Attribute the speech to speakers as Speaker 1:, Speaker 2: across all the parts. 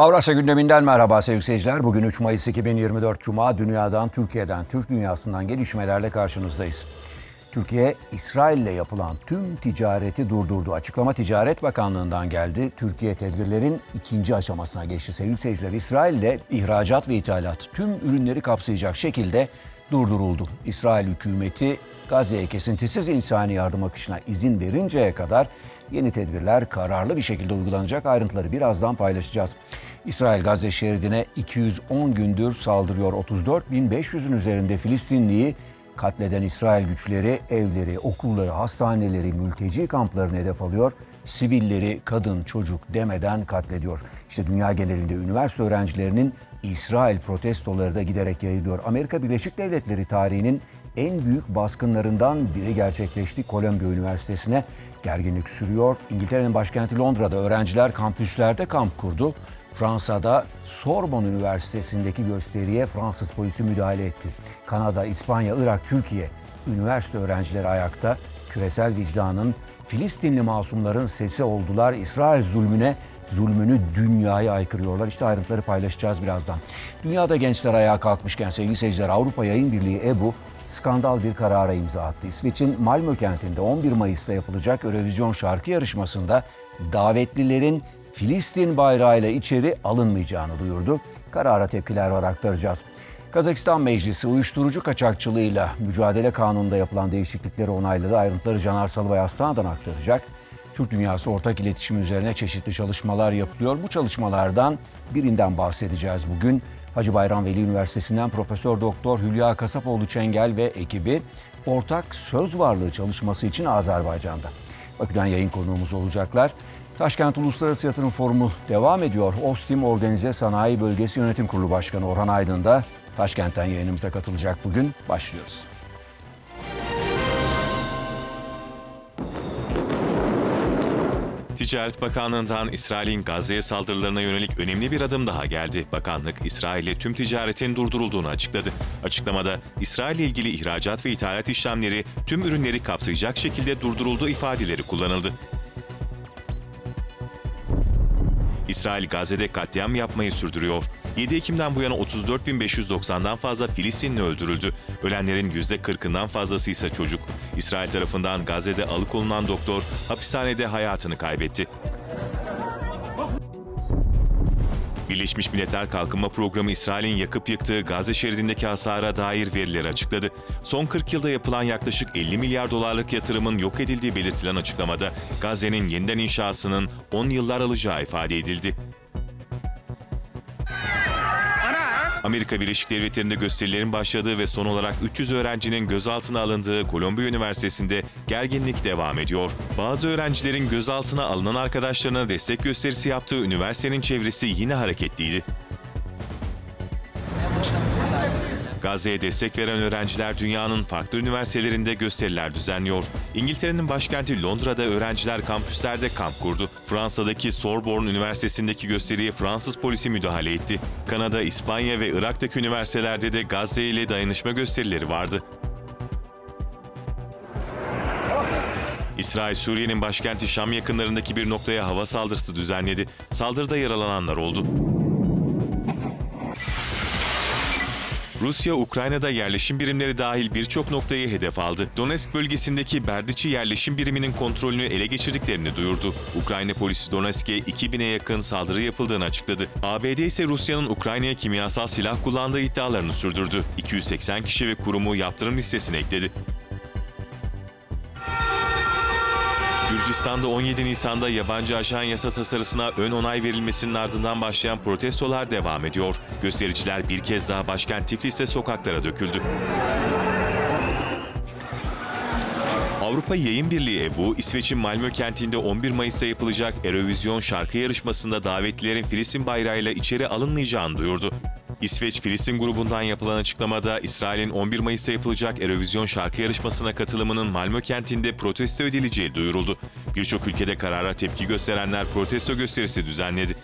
Speaker 1: Avrasya gündeminden merhaba sevgili seyirciler. Bugün 3 Mayıs 2024 Cuma dünyadan, Türkiye'den, Türk dünyasından gelişmelerle karşınızdayız. Türkiye, İsrail ile yapılan tüm ticareti durdurdu. Açıklama Ticaret Bakanlığı'ndan geldi. Türkiye tedbirlerin ikinci aşamasına geçti. Sevgili seyirciler, İsrail ile ihracat ve ithalat tüm ürünleri kapsayacak şekilde durduruldu. İsrail hükümeti Gazze'ye kesintisiz insani yardım akışına izin verinceye kadar yeni tedbirler kararlı bir şekilde uygulanacak. Ayrıntıları birazdan paylaşacağız. İsrail Gazze şeridine 210 gündür saldırıyor. 34.500'ün üzerinde Filistinliyi katleden İsrail güçleri evleri, okulları, hastaneleri, mülteci kamplarını hedef alıyor. Sivilleri, kadın, çocuk demeden katlediyor. İşte dünya genelinde üniversite öğrencilerinin İsrail protestoları da giderek yayılıyor. Amerika Birleşik Devletleri tarihinin en büyük baskınlarından biri gerçekleşti. Kolombiya Üniversitesi'ne gerginlik sürüyor. İngiltere'nin başkenti Londra'da öğrenciler kampüslerde kamp kurdu. Fransa'da Sorbonne Üniversitesi'ndeki gösteriye Fransız polisi müdahale etti. Kanada, İspanya, Irak, Türkiye üniversite öğrencileri ayakta. Küresel vicdanın Filistinli masumların sesi oldular. İsrail zulmüne zulmünü dünyaya aykırıyorlar. İşte ayrıntıları paylaşacağız birazdan. Dünyada gençler ayağa kalkmışken sevgili seyirciler Avrupa Yayın Birliği EBU skandal bir karara imza attı. İsveç'in Malmö kentinde 11 Mayıs'ta yapılacak Eurovision şarkı yarışmasında davetlilerin Filistin bayrağıyla içeri alınmayacağını duyurdu. Karara tepkiler var aktaracağız. Kazakistan Meclisi uyuşturucu kaçakçılığıyla mücadele kanununda yapılan değişiklikleri onayladı. Ayrıntıları Caner Salıbay Aslan'dan aktaracak. Türk dünyası ortak iletişim üzerine çeşitli çalışmalar yapılıyor. Bu çalışmalardan birinden bahsedeceğiz bugün. Hacı Bayram Veli Üniversitesi'nden Profesör Doktor Hülya Kasapoğlu Çengel ve ekibi ortak söz varlığı çalışması için Azerbaycan'da. Bakü'den yayın konuğumuz olacaklar. Taşkent Uluslararası Yatırım Forumu devam ediyor. Ostim Organize Sanayi Bölgesi Yönetim Kurulu Başkanı Orhan Aydın da Taşkent'ten yayınımıza katılacak bugün. Başlıyoruz.
Speaker 2: Ticaret Bakanlığı'ndan İsrail'in Gazze'ye saldırılarına yönelik önemli bir adım daha geldi. Bakanlık, İsrail'e tüm ticaretin durdurulduğunu açıkladı. Açıklamada, İsrail ile ilgili ihracat ve ithalat işlemleri tüm ürünleri kapsayacak şekilde durdurulduğu ifadeleri kullanıldı. İsrail Gazze'de katliam yapmayı sürdürüyor. 7 Ekim'den bu yana 34.590'dan fazla Filistinli öldürüldü. Ölenlerin %40'ından fazlası ise çocuk. İsrail tarafından Gazze'de alıkonulan doktor hapishanede hayatını kaybetti. Birleşmiş Milletler Kalkınma Programı İsrail'in yakıp yıktığı Gazze şeridindeki hasara dair verileri açıkladı. Son 40 yılda yapılan yaklaşık 50 milyar dolarlık yatırımın yok edildiği belirtilen açıklamada Gazze'nin yeniden inşasının 10 yıllar alacağı ifade edildi. Amerika Birleşik Devletleri'nde gösterilerin başladığı ve son olarak 300 öğrencinin gözaltına alındığı Kolombiya Üniversitesi'nde gerginlik devam ediyor. Bazı öğrencilerin gözaltına alınan arkadaşlarına destek gösterisi yaptığı üniversitenin çevresi yine hareketliydi. Gazze'ye destek veren öğrenciler dünyanın farklı üniversitelerinde gösteriler düzenliyor. İngiltere'nin başkenti Londra'da öğrenciler kampüslerde kamp kurdu. Fransa'daki Sorbonne Üniversitesi'ndeki gösteriye Fransız polisi müdahale etti. Kanada, İspanya ve Irak'taki üniversitelerde de Gazze ile dayanışma gösterileri vardı. İsrail, Suriye'nin başkenti Şam yakınlarındaki bir noktaya hava saldırısı düzenledi. Saldırıda yaralananlar oldu. Rusya, Ukrayna'da yerleşim birimleri dahil birçok noktayı hedef aldı. Donetsk bölgesindeki Berdiçi yerleşim biriminin kontrolünü ele geçirdiklerini duyurdu. Ukrayna polisi Donetsk'e 2000'e yakın saldırı yapıldığını açıkladı. ABD ise Rusya'nın Ukrayna'ya kimyasal silah kullandığı iddialarını sürdürdü. 280 kişi ve kurumu yaptırım listesine ekledi. Gürcistan'da 17 Nisan'da yabancı ajan yasa tasarısına ön onay verilmesinin ardından başlayan protestolar devam ediyor. Göstericiler bir kez daha başkent Tiflis'te sokaklara döküldü. Avrupa Yayın Birliği EBU, İsveç'in Malmö kentinde 11 Mayıs'ta yapılacak Eurovision şarkı yarışmasında davetlilerin Filistin bayrağıyla içeri alınmayacağını duyurdu. İsveç Filistin grubundan yapılan açıklamada İsrail'in 11 Mayıs'ta yapılacak Eurovision şarkı yarışmasına katılımının Malmö kentinde protesto edileceği duyuruldu. Birçok ülkede karara tepki gösterenler protesto gösterisi düzenledi.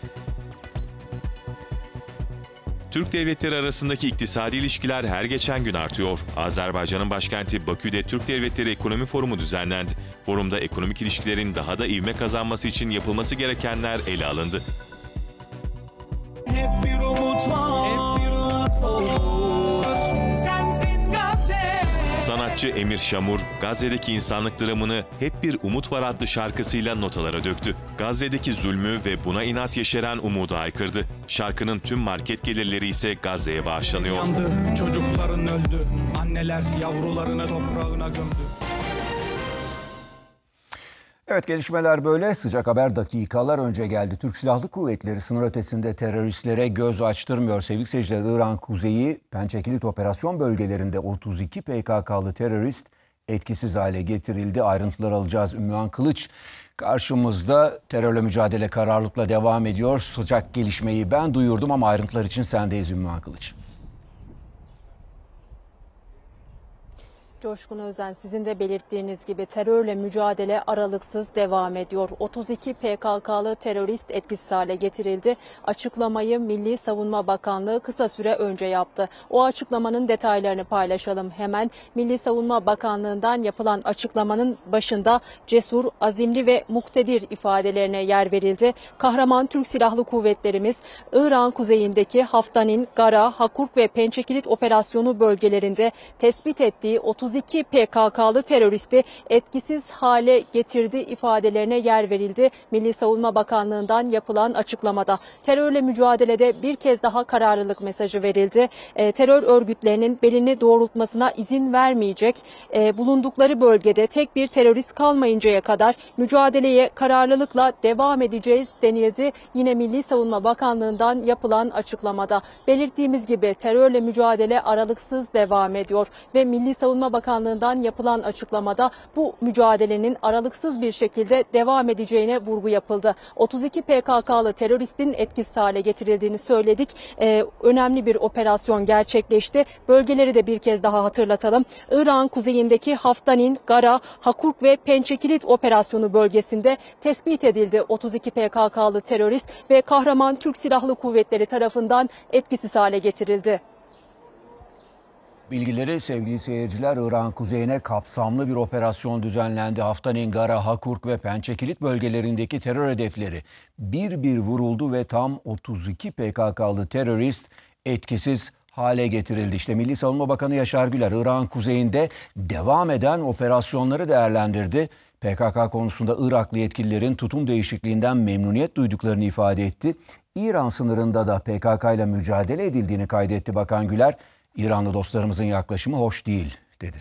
Speaker 2: Türk devletleri arasındaki iktisadi ilişkiler her geçen gün artıyor. Azerbaycan'ın başkenti Bakü'de Türk Devletleri Ekonomi Forumu düzenlendi. Forumda ekonomik ilişkilerin daha da ivme kazanması için yapılması gerekenler ele alındı. Hep bir umut var. Hep bir umut var. Sensin Gazze. Sanatçı Emir Şamur, Gazze'deki insanlık dramını Hep Bir Umut Var adlı şarkısıyla notalara döktü. Gazze'deki zulmü ve buna inat yeşeren umudu aykırdı. Şarkının tüm market gelirleri ise Gazze'ye bağışlanıyor.
Speaker 3: Yandı, çocukların öldü, anneler yavrularını toprağına gömdü.
Speaker 1: Evet gelişmeler böyle. Sıcak haber dakikalar önce geldi. Türk Silahlı Kuvvetleri sınır ötesinde teröristlere göz açtırmıyor. Sevgili seyirciler İran kuzeyi Pençekilit operasyon bölgelerinde 32 PKK'lı terörist etkisiz hale getirildi. Ayrıntılar alacağız. Ümmühan Kılıç karşımızda terörle mücadele kararlılıkla devam ediyor. Sıcak gelişmeyi ben duyurdum ama ayrıntılar için sendeyiz Ümmühan Kılıç.
Speaker 4: Coşkun Özen sizin de belirttiğiniz gibi terörle mücadele aralıksız devam ediyor. 32 PKK'lı terörist etkisiz hale getirildi. Açıklamayı Milli Savunma Bakanlığı kısa süre önce yaptı. O açıklamanın detaylarını paylaşalım hemen. Milli Savunma Bakanlığı'ndan yapılan açıklamanın başında cesur, azimli ve muktedir ifadelerine yer verildi. Kahraman Türk Silahlı Kuvvetlerimiz İran kuzeyindeki Haftanin, Gara, Hakurk ve Pençekilit operasyonu bölgelerinde tespit ettiği 32 PKK'lı teröristi etkisiz hale getirdi ifadelerine yer verildi. Milli Savunma Bakanlığı'ndan yapılan açıklamada terörle mücadelede bir kez daha kararlılık mesajı verildi. E, terör örgütlerinin belini doğrultmasına izin vermeyecek. E, bulundukları bölgede tek bir terörist kalmayıncaya kadar mücadeleye kararlılıkla devam edeceğiz denildi. Yine Milli Savunma Bakanlığı'ndan yapılan açıklamada belirttiğimiz gibi terörle mücadele aralıksız devam ediyor ve Milli Savunma Bakanlığı'ndan yapılan açıklamada bu mücadelenin aralıksız bir şekilde devam edeceğine vurgu yapıldı. 32 PKK'lı teröristin etkisiz hale getirildiğini söyledik. Ee, önemli bir operasyon gerçekleşti. Bölgeleri de bir kez daha hatırlatalım. İran kuzeyindeki Haftanin, Gara, Hakurk ve Pençekilit operasyonu bölgesinde tespit edildi 32 PKK'lı terörist ve kahraman Türk Silahlı Kuvvetleri tarafından etkisiz hale getirildi.
Speaker 1: Bilgileri sevgili seyirciler İran kuzeyine kapsamlı bir operasyon düzenlendi. Haftanin Gara, Hakurk ve Pençekilit bölgelerindeki terör hedefleri bir bir vuruldu ve tam 32 PKK'lı terörist etkisiz hale getirildi. İşte Milli Savunma Bakanı Yaşar Güler İran kuzeyinde devam eden operasyonları değerlendirdi. PKK konusunda Iraklı yetkililerin tutum değişikliğinden memnuniyet duyduklarını ifade etti. İran sınırında da PKK ile mücadele edildiğini kaydetti Bakan Güler. İranlı dostlarımızın yaklaşımı hoş değil dedi.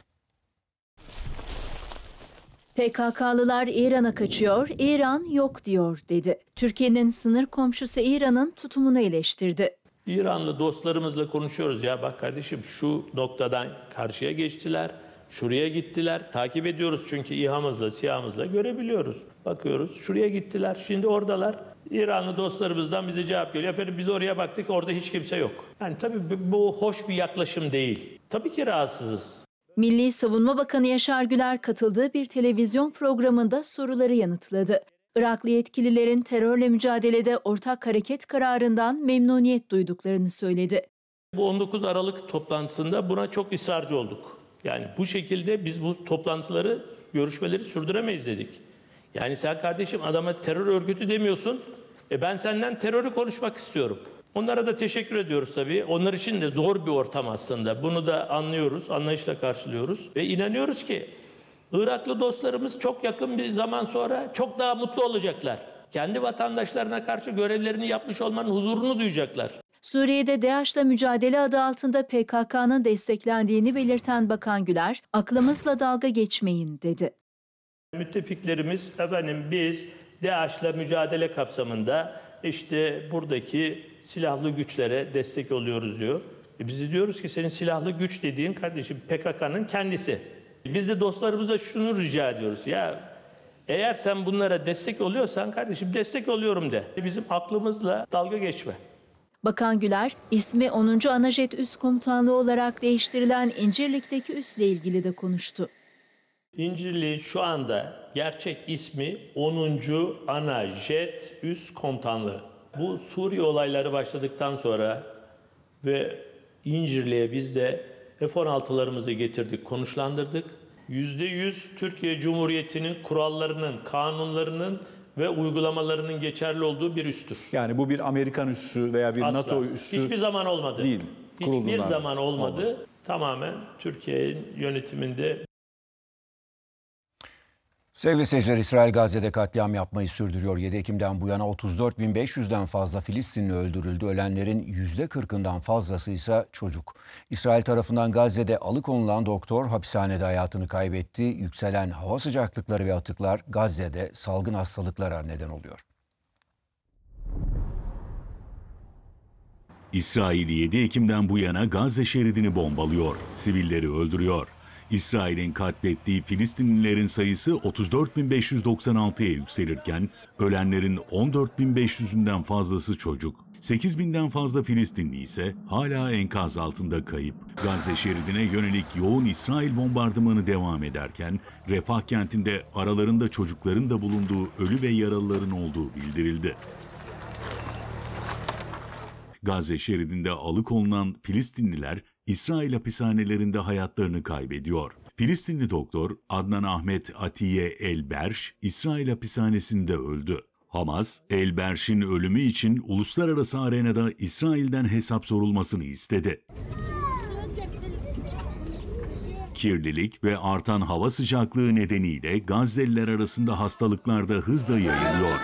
Speaker 5: PKK'lılar İran'a kaçıyor, İran yok diyor dedi. Türkiye'nin sınır komşusu İran'ın tutumunu eleştirdi.
Speaker 6: İranlı dostlarımızla konuşuyoruz ya bak kardeşim şu noktadan karşıya geçtiler. Şuraya gittiler. Takip ediyoruz çünkü İHA'mızla, SİHA'mızla görebiliyoruz. Bakıyoruz. Şuraya gittiler. Şimdi oradalar. İranlı dostlarımızdan bize cevap geliyor. Efendim biz oraya baktık orada hiç kimse yok. Yani tabii bu hoş bir yaklaşım değil. Tabii ki rahatsızız.
Speaker 5: Milli Savunma Bakanı Yaşar Güler katıldığı bir televizyon programında soruları yanıtladı. Iraklı yetkililerin terörle mücadelede ortak hareket kararından memnuniyet duyduklarını söyledi.
Speaker 6: Bu 19 Aralık toplantısında buna çok ısrarcı olduk. Yani bu şekilde biz bu toplantıları, görüşmeleri sürdüremeyiz dedik. Yani sen kardeşim adama terör örgütü demiyorsun. E ben senden terörü konuşmak istiyorum. Onlara da teşekkür ediyoruz tabii. Onlar için de zor bir ortam aslında. Bunu da anlıyoruz, anlayışla karşılıyoruz. Ve inanıyoruz ki Iraklı dostlarımız çok yakın bir zaman sonra çok daha mutlu olacaklar. Kendi vatandaşlarına karşı görevlerini yapmış olmanın huzurunu duyacaklar.
Speaker 5: Suriye'de DAEŞ'la mücadele adı altında PKK'nın desteklendiğini belirten Bakan Güler, aklımızla dalga geçmeyin dedi.
Speaker 6: Müttefiklerimiz efendim biz DAEŞ'le mücadele kapsamında işte buradaki silahlı güçlere destek oluyoruz diyor. E biz de diyoruz ki senin silahlı güç dediğin kardeşim PKK'nın kendisi. Biz de dostlarımıza şunu rica ediyoruz. Ya eğer sen bunlara destek oluyorsan kardeşim destek oluyorum de. Bizim aklımızla dalga geçme.
Speaker 5: Bakan Güler, ismi 10. Anajet Üst Komutanlığı olarak değiştirilen İncirlik'teki üsle ilgili de konuştu.
Speaker 6: İncirli şu anda gerçek ismi 10. Ana Jet Üst Komutanlığı. Bu Suriye olayları başladıktan sonra ve İncirli'ye biz de F-16'larımızı getirdik, konuşlandırdık. %100 Türkiye Cumhuriyeti'nin kurallarının, kanunlarının ve uygulamalarının geçerli olduğu bir üstür.
Speaker 7: Yani bu bir Amerikan üssü veya bir
Speaker 6: Asla.
Speaker 7: NATO üssü
Speaker 6: Hiçbir zaman olmadı.
Speaker 7: değil.
Speaker 6: Hiçbir zaman olmadı.
Speaker 7: olmadı.
Speaker 6: Tamamen Türkiye'nin yönetiminde
Speaker 1: Sevgili seyirciler, İsrail Gazze'de katliam yapmayı sürdürüyor. 7 Ekim'den bu yana 34.500'den fazla Filistinli öldürüldü. Ölenlerin %40'ından fazlası ise çocuk. İsrail tarafından Gazze'de alıkonulan doktor hapishanede hayatını kaybetti. Yükselen hava sıcaklıkları ve atıklar Gazze'de salgın hastalıklara neden oluyor.
Speaker 8: İsrail 7 Ekim'den bu yana Gazze şeridini bombalıyor, sivilleri öldürüyor. İsrail'in katlettiği Filistinlilerin sayısı 34.596'ya yükselirken ölenlerin 14.500'ünden fazlası çocuk. 8.000'den fazla Filistinli ise hala enkaz altında kayıp. Gazze şeridine yönelik yoğun İsrail bombardımanı devam ederken Refah kentinde aralarında çocukların da bulunduğu ölü ve yaralıların olduğu bildirildi. Gazze şeridinde alıkonulan Filistinliler İsrail hapishanelerinde hayatlarını kaybediyor. Filistinli doktor Adnan Ahmet Atiye El-Berş, İsrail hapishanesinde öldü. Hamas, El-Berş'in ölümü için uluslararası arenada İsrail'den hesap sorulmasını istedi. Kirlilik ve artan hava sıcaklığı nedeniyle Gazze'liler arasında hastalıklar da hızla yayılıyor.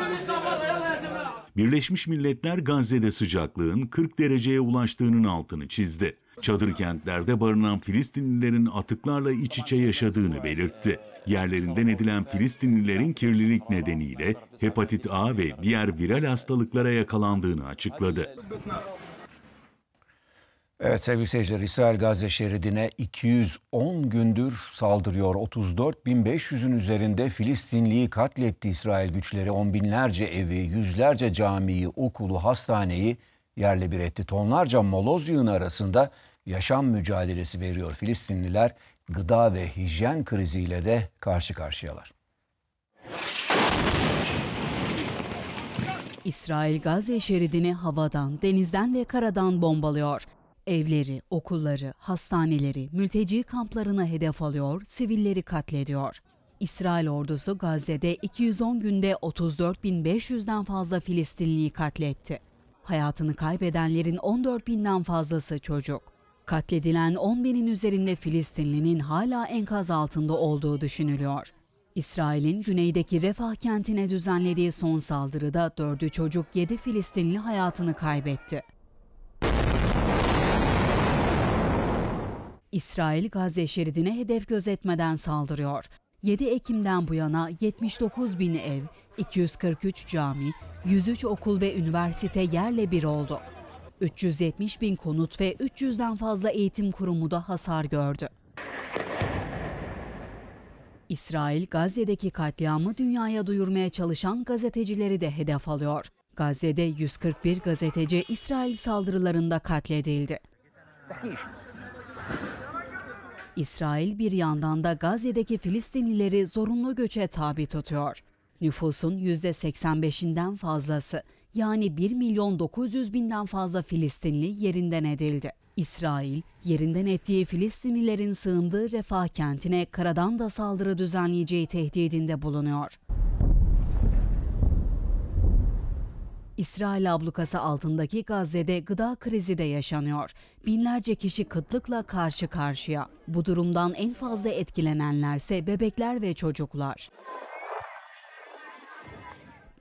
Speaker 8: Birleşmiş Milletler Gazze'de sıcaklığın 40 dereceye ulaştığının altını çizdi. Çadır kentlerde barınan Filistinlilerin atıklarla iç içe yaşadığını belirtti. Yerlerinden edilen Filistinlilerin kirlilik nedeniyle hepatit A ve diğer viral hastalıklara yakalandığını açıkladı.
Speaker 1: Evet sevgili seyirciler İsrail Gazze şeridine 210 gündür saldırıyor. 34.500'ün üzerinde Filistinliyi katletti İsrail güçleri. On binlerce evi, yüzlerce camiyi, okulu, hastaneyi yerle bir etti. Tonlarca moloz yığını arasında yaşam mücadelesi veriyor Filistinliler. Gıda ve hijyen kriziyle de karşı karşıyalar.
Speaker 9: İsrail Gazze şeridini havadan, denizden ve karadan bombalıyor. Evleri, okulları, hastaneleri, mülteci kamplarına hedef alıyor, sivilleri katlediyor. İsrail ordusu Gazze'de 210 günde 34.500'den fazla Filistinliyi katletti. Hayatını kaybedenlerin 14 binden fazlası çocuk. Katledilen 10 binin üzerinde Filistinlinin hala enkaz altında olduğu düşünülüyor. İsrail'in güneydeki Refah kentine düzenlediği son saldırıda 4'ü çocuk 7 Filistinli hayatını kaybetti. İsrail Gazze şeridine hedef gözetmeden saldırıyor. 7 Ekim'den bu yana 79 bin ev, 243 cami, 103 okul ve üniversite yerle bir oldu. 370 bin konut ve 300'den fazla eğitim kurumu da hasar gördü. İsrail, Gazze'deki katliamı dünyaya duyurmaya çalışan gazetecileri de hedef alıyor. Gazze'de 141 gazeteci İsrail saldırılarında katledildi. İsrail bir yandan da Gazze'deki Filistinlileri zorunlu göçe tabi tutuyor. Nüfusun %85'inden fazlası yani 1 milyon 900 binden fazla Filistinli yerinden edildi. İsrail, yerinden ettiği Filistinlilerin sığındığı refah kentine karadan da saldırı düzenleyeceği tehdidinde bulunuyor. İsrail ablukası altındaki Gazze'de gıda krizi de yaşanıyor. Binlerce kişi kıtlıkla karşı karşıya. Bu durumdan en fazla etkilenenlerse bebekler ve çocuklar.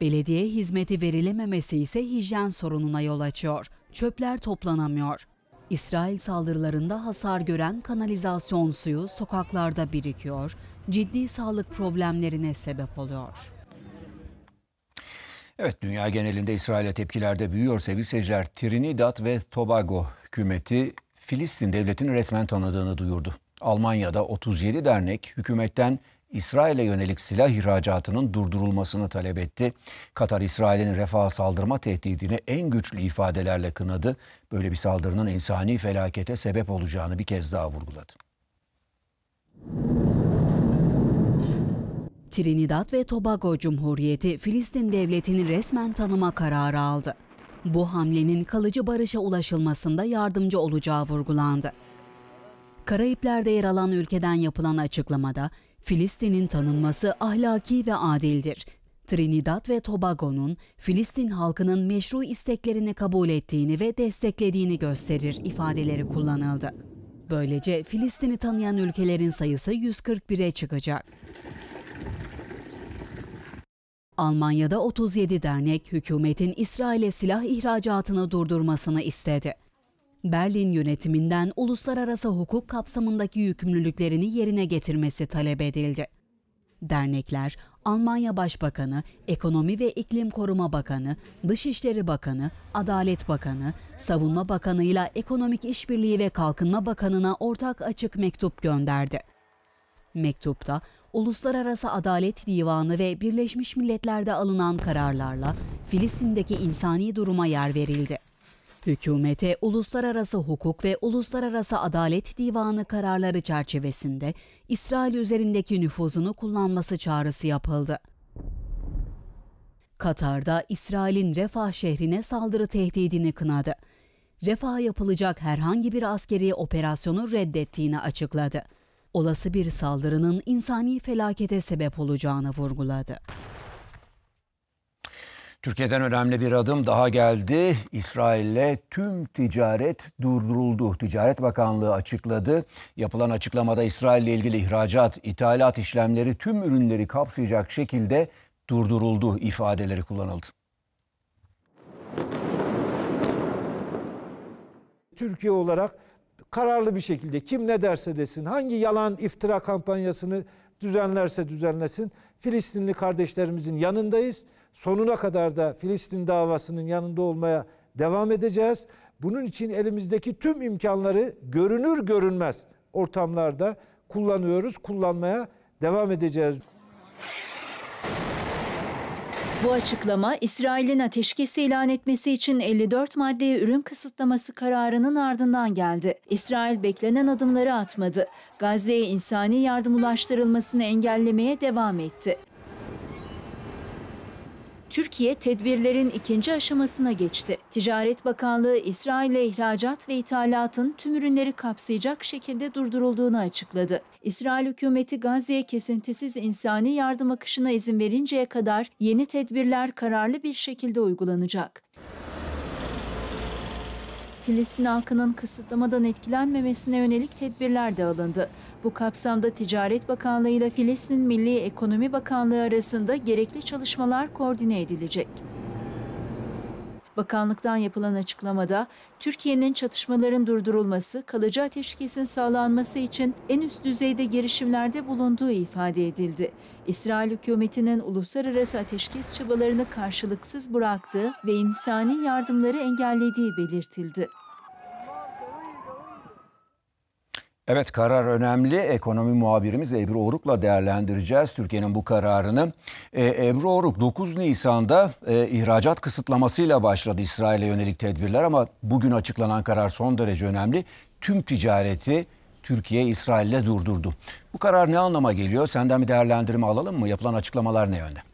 Speaker 9: Belediye hizmeti verilememesi ise hijyen sorununa yol açıyor. Çöpler toplanamıyor. İsrail saldırılarında hasar gören kanalizasyon suyu sokaklarda birikiyor, ciddi sağlık problemlerine sebep oluyor.
Speaker 1: Evet dünya genelinde İsrail'e tepkiler de büyüyor sevgili seyirciler. Trinidad ve Tobago hükümeti Filistin devletini resmen tanıdığını duyurdu. Almanya'da 37 dernek hükümetten İsrail'e yönelik silah ihracatının durdurulmasını talep etti. Katar, İsrail'in refaha saldırma tehdidini en güçlü ifadelerle kınadı. Böyle bir saldırının insani felakete sebep olacağını bir kez daha vurguladı.
Speaker 9: Trinidad ve Tobago Cumhuriyeti Filistin devletini resmen tanıma kararı aldı. Bu hamlenin kalıcı barışa ulaşılmasında yardımcı olacağı vurgulandı. Karayipler'de yer alan ülkeden yapılan açıklamada Filistin'in tanınması ahlaki ve adildir. Trinidad ve Tobago'nun Filistin halkının meşru isteklerini kabul ettiğini ve desteklediğini gösterir ifadeleri kullanıldı. Böylece Filistin'i tanıyan ülkelerin sayısı 141'e çıkacak. Almanya'da 37 dernek hükümetin İsrail'e silah ihracatını durdurmasını istedi. Berlin yönetiminden uluslararası hukuk kapsamındaki yükümlülüklerini yerine getirmesi talep edildi. Dernekler, Almanya Başbakanı, Ekonomi ve İklim Koruma Bakanı, Dışişleri Bakanı, Adalet Bakanı, Savunma Bakanı ile Ekonomik İşbirliği ve Kalkınma Bakanı'na ortak açık mektup gönderdi. Mektupta Uluslararası Adalet Divanı ve Birleşmiş Milletler'de alınan kararlarla Filistin'deki insani duruma yer verildi. Hükümete uluslararası hukuk ve uluslararası adalet divanı kararları çerçevesinde İsrail üzerindeki nüfuzunu kullanması çağrısı yapıldı. Katar'da İsrail'in Refah şehrine saldırı tehdidini kınadı. Refah yapılacak herhangi bir askeri operasyonu reddettiğini açıkladı. Olası bir saldırının insani felakete sebep olacağını vurguladı.
Speaker 1: Türkiye'den önemli bir adım daha geldi. İsrail'le tüm ticaret durduruldu. Ticaret Bakanlığı açıkladı. Yapılan açıklamada İsrail ile ilgili ihracat, ithalat işlemleri tüm ürünleri kapsayacak şekilde durduruldu ifadeleri kullanıldı.
Speaker 10: Türkiye olarak kararlı bir şekilde kim ne derse desin, hangi yalan iftira kampanyasını düzenlerse düzenlesin, Filistinli kardeşlerimizin yanındayız. Sonuna kadar da Filistin davasının yanında olmaya devam edeceğiz. Bunun için elimizdeki tüm imkanları görünür görünmez ortamlarda kullanıyoruz, kullanmaya devam edeceğiz.
Speaker 5: Bu açıklama İsrail'in ateşkesi ilan etmesi için 54 maddeye ürün kısıtlaması kararının ardından geldi. İsrail beklenen adımları atmadı. Gazze'ye insani yardım ulaştırılmasını engellemeye devam etti. Türkiye tedbirlerin ikinci aşamasına geçti. Ticaret Bakanlığı İsrail'e ihracat ve ithalatın tüm ürünleri kapsayacak şekilde durdurulduğunu açıkladı. İsrail hükümeti Gazze'ye kesintisiz insani yardım akışına izin verinceye kadar yeni tedbirler kararlı bir şekilde uygulanacak. Filistin halkının kısıtlamadan etkilenmemesine yönelik tedbirler de alındı. Bu kapsamda Ticaret Bakanlığı ile Filistin Milli Ekonomi Bakanlığı arasında gerekli çalışmalar koordine edilecek. Bakanlıktan yapılan açıklamada Türkiye'nin çatışmaların durdurulması, kalıcı ateşkesin sağlanması için en üst düzeyde girişimlerde bulunduğu ifade edildi. İsrail hükümetinin uluslararası ateşkes çabalarını karşılıksız bıraktığı ve insani yardımları engellediği belirtildi.
Speaker 1: Evet karar önemli. Ekonomi muhabirimiz Ebru Oruk'la değerlendireceğiz Türkiye'nin bu kararını. Ee, Ebru Oruk 9 Nisan'da e, ihracat kısıtlamasıyla başladı İsrail'e yönelik tedbirler ama bugün açıklanan karar son derece önemli. Tüm ticareti Türkiye İsrail'le durdurdu. Bu karar ne anlama geliyor? Senden bir değerlendirme alalım mı? Yapılan açıklamalar ne yönde?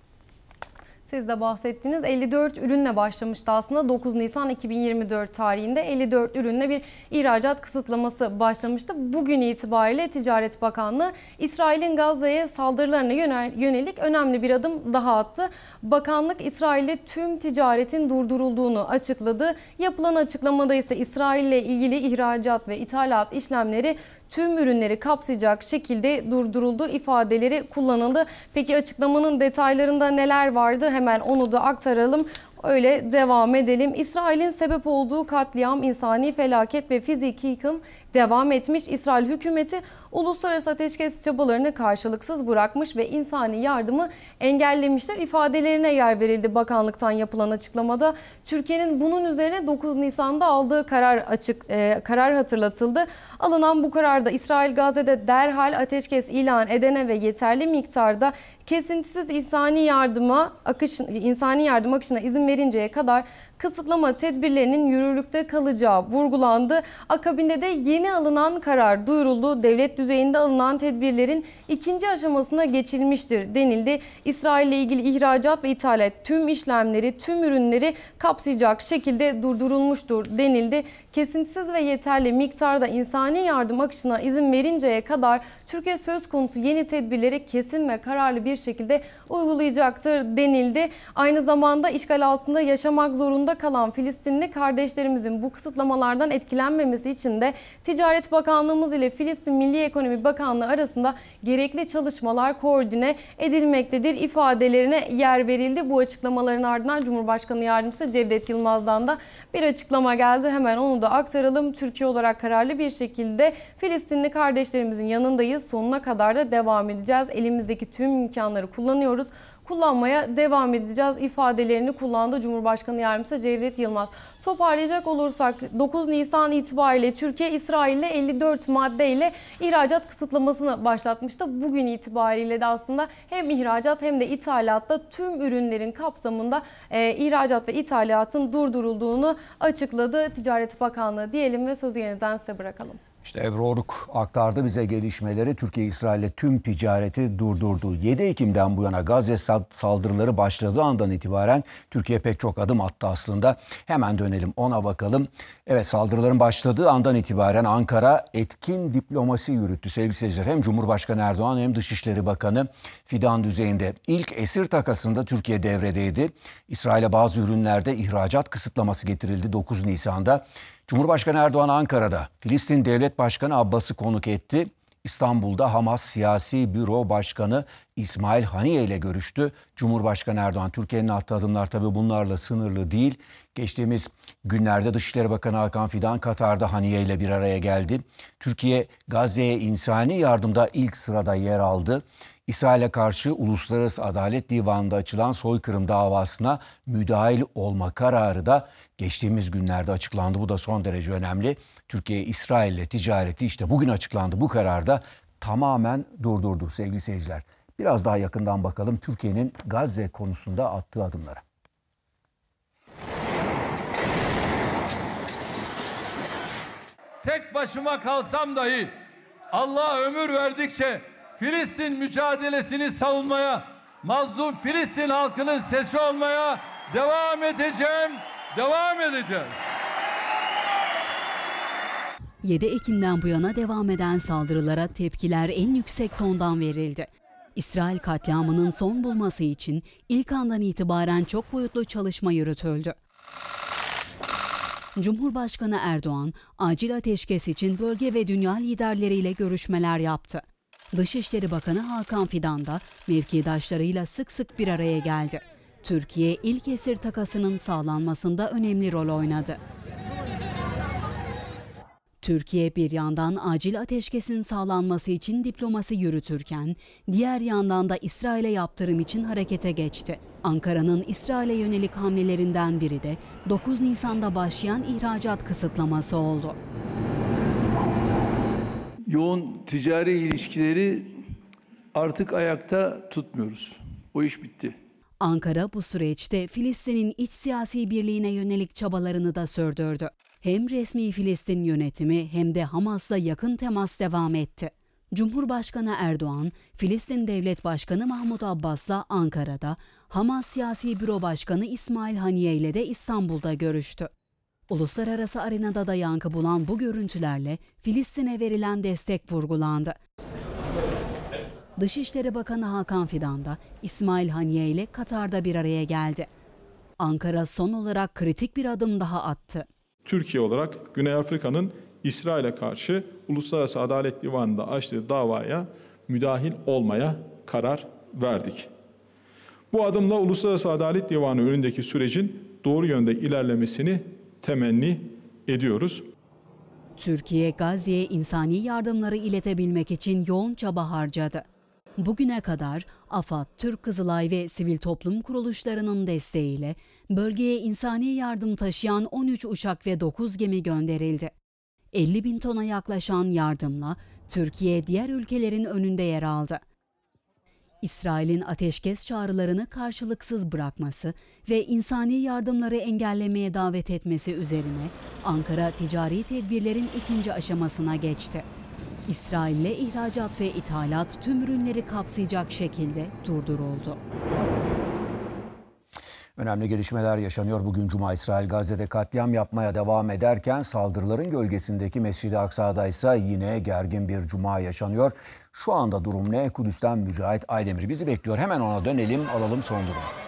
Speaker 11: Siz de bahsettiğiniz 54 ürünle başlamıştı aslında 9 Nisan 2024 tarihinde 54 ürünle bir ihracat kısıtlaması başlamıştı. Bugün itibariyle Ticaret Bakanlığı İsrail'in Gazze'ye saldırılarına yönelik önemli bir adım daha attı. Bakanlık İsrail'de tüm ticaretin durdurulduğunu açıkladı. Yapılan açıklamada ise İsrail ile ilgili ihracat ve ithalat işlemleri tüm ürünleri kapsayacak şekilde durduruldu ifadeleri kullanıldı. Peki açıklamanın detaylarında neler vardı hemen onu da aktaralım. Öyle devam edelim. İsrail'in sebep olduğu katliam, insani felaket ve fiziki yıkım devam etmiş. İsrail hükümeti uluslararası ateşkes çabalarını karşılıksız bırakmış ve insani yardımı engellemişler. İfadelerine yer verildi bakanlıktan yapılan açıklamada. Türkiye'nin bunun üzerine 9 Nisan'da aldığı karar açık e, karar hatırlatıldı. Alınan bu kararda İsrail Gazze'de derhal ateşkes ilan edene ve yeterli miktarda kesintisiz insani yardıma akış insani yardım akışına izin verinceye kadar kısıtlama tedbirlerinin yürürlükte kalacağı vurgulandı. Akabinde de yeni alınan karar duyuruldu. Devlet düzeyinde alınan tedbirlerin ikinci aşamasına geçilmiştir denildi. İsrail ile ilgili ihracat ve ithalat tüm işlemleri, tüm ürünleri kapsayacak şekilde durdurulmuştur denildi. Kesintisiz ve yeterli miktarda insani yardım akışına izin verinceye kadar Türkiye söz konusu yeni tedbirleri kesin ve kararlı bir şekilde uygulayacaktır denildi. Aynı zamanda işgal altında yaşamak zorunda durumda kalan Filistinli kardeşlerimizin bu kısıtlamalardan etkilenmemesi için de Ticaret Bakanlığımız ile Filistin Milli Ekonomi Bakanlığı arasında gerekli çalışmalar koordine edilmektedir ifadelerine yer verildi. Bu açıklamaların ardından Cumhurbaşkanı Yardımcısı Cevdet Yılmaz'dan da bir açıklama geldi. Hemen onu da aktaralım. Türkiye olarak kararlı bir şekilde Filistinli kardeşlerimizin yanındayız. Sonuna kadar da devam edeceğiz. Elimizdeki tüm imkanları kullanıyoruz kullanmaya devam edeceğiz ifadelerini kullandı Cumhurbaşkanı Yardımcısı Cevdet Yılmaz. Toparlayacak olursak 9 Nisan itibariyle Türkiye İsrail'le 54 maddeyle ihracat kısıtlamasını başlatmıştı. Bugün itibariyle de aslında hem ihracat hem de ithalatta tüm ürünlerin kapsamında e, ihracat ve ithalatın durdurulduğunu açıkladı Ticaret Bakanlığı diyelim ve sözü yeniden size bırakalım.
Speaker 1: İşte Ebru Oruk aktardı bize gelişmeleri. Türkiye İsrail'le tüm ticareti durdurdu. 7 Ekim'den bu yana Gazze saldırıları başladığı andan itibaren Türkiye pek çok adım attı aslında. Hemen dönelim ona bakalım. Evet saldırıların başladığı andan itibaren Ankara etkin diplomasi yürüttü sevgili seyirciler. Hem Cumhurbaşkanı Erdoğan hem Dışişleri Bakanı Fidan düzeyinde. ilk esir takasında Türkiye devredeydi. İsrail'e bazı ürünlerde ihracat kısıtlaması getirildi 9 Nisan'da. Cumhurbaşkanı Erdoğan Ankara'da Filistin Devlet Başkanı Abbas'ı konuk etti. İstanbul'da Hamas Siyasi Büro Başkanı İsmail Haniye ile görüştü. Cumhurbaşkanı Erdoğan Türkiye'nin attığı adımlar tabii bunlarla sınırlı değil. Geçtiğimiz günlerde Dışişleri Bakanı Hakan Fidan Katar'da Haniye ile bir araya geldi. Türkiye Gazze'ye insani yardımda ilk sırada yer aldı. İsrail'e karşı Uluslararası Adalet Divanı'nda açılan soykırım davasına müdahil olma kararı da geçtiğimiz günlerde açıklandı. Bu da son derece önemli. Türkiye İsrail'le ticareti işte bugün açıklandı. Bu kararda tamamen durdurdu sevgili seyirciler. Biraz daha yakından bakalım Türkiye'nin Gazze konusunda attığı adımlara.
Speaker 12: Tek başıma kalsam dahi Allah ömür verdikçe Filistin mücadelesini savunmaya, mazlum Filistin halkının sesi olmaya devam edeceğim, devam edeceğiz.
Speaker 9: 7 Ekim'den bu yana devam eden saldırılara tepkiler en yüksek tondan verildi. İsrail katliamının son bulması için ilk andan itibaren çok boyutlu çalışma yürütüldü. Cumhurbaşkanı Erdoğan, acil ateşkes için bölge ve dünya liderleriyle görüşmeler yaptı. Dışişleri Bakanı Hakan Fidan da mevkidaşlarıyla sık sık bir araya geldi. Türkiye ilk esir takasının sağlanmasında önemli rol oynadı. Türkiye bir yandan acil ateşkesin sağlanması için diplomasi yürütürken, diğer yandan da İsrail'e yaptırım için harekete geçti. Ankara'nın İsrail'e yönelik hamlelerinden biri de 9 Nisan'da başlayan ihracat kısıtlaması oldu.
Speaker 12: Yoğun ticari ilişkileri artık ayakta tutmuyoruz. O iş bitti.
Speaker 9: Ankara bu süreçte Filistin'in iç siyasi birliğine yönelik çabalarını da sürdürdü. Hem resmi Filistin yönetimi hem de Hamas'la yakın temas devam etti. Cumhurbaşkanı Erdoğan, Filistin Devlet Başkanı Mahmut Abbas'la Ankara'da, Hamas Siyasi Büro Başkanı İsmail Haniye ile de İstanbul'da görüştü. Uluslararası arenada da yankı bulan bu görüntülerle Filistin'e verilen destek vurgulandı. Dışişleri Bakanı Hakan Fidan da İsmail Haniye ile Katar'da bir araya geldi. Ankara son olarak kritik bir adım daha attı.
Speaker 13: Türkiye olarak Güney Afrika'nın İsrail'e karşı Uluslararası Adalet Divanı'nda açtığı davaya müdahil olmaya karar verdik. Bu adımla Uluslararası Adalet Divanı önündeki sürecin doğru yönde ilerlemesini temenni ediyoruz.
Speaker 9: Türkiye Gazze'ye insani yardımları iletebilmek için yoğun çaba harcadı. Bugüne kadar AFAD, Türk Kızılay ve sivil toplum kuruluşlarının desteğiyle bölgeye insani yardım taşıyan 13 uçak ve 9 gemi gönderildi. 50 bin tona yaklaşan yardımla Türkiye diğer ülkelerin önünde yer aldı. İsrail'in ateşkes çağrılarını karşılıksız bırakması ve insani yardımları engellemeye davet etmesi üzerine Ankara ticari tedbirlerin ikinci aşamasına geçti. İsrail'le ihracat ve ithalat tüm ürünleri kapsayacak şekilde durduruldu.
Speaker 1: Önemli gelişmeler yaşanıyor. Bugün Cuma İsrail Gazze'de katliam yapmaya devam ederken saldırıların gölgesindeki Mescid-i Aksa'da ise yine gergin bir Cuma yaşanıyor. Şu anda durum ne? Kudüs'ten Mücahit Aydemir bizi bekliyor. Hemen ona dönelim alalım son durumu.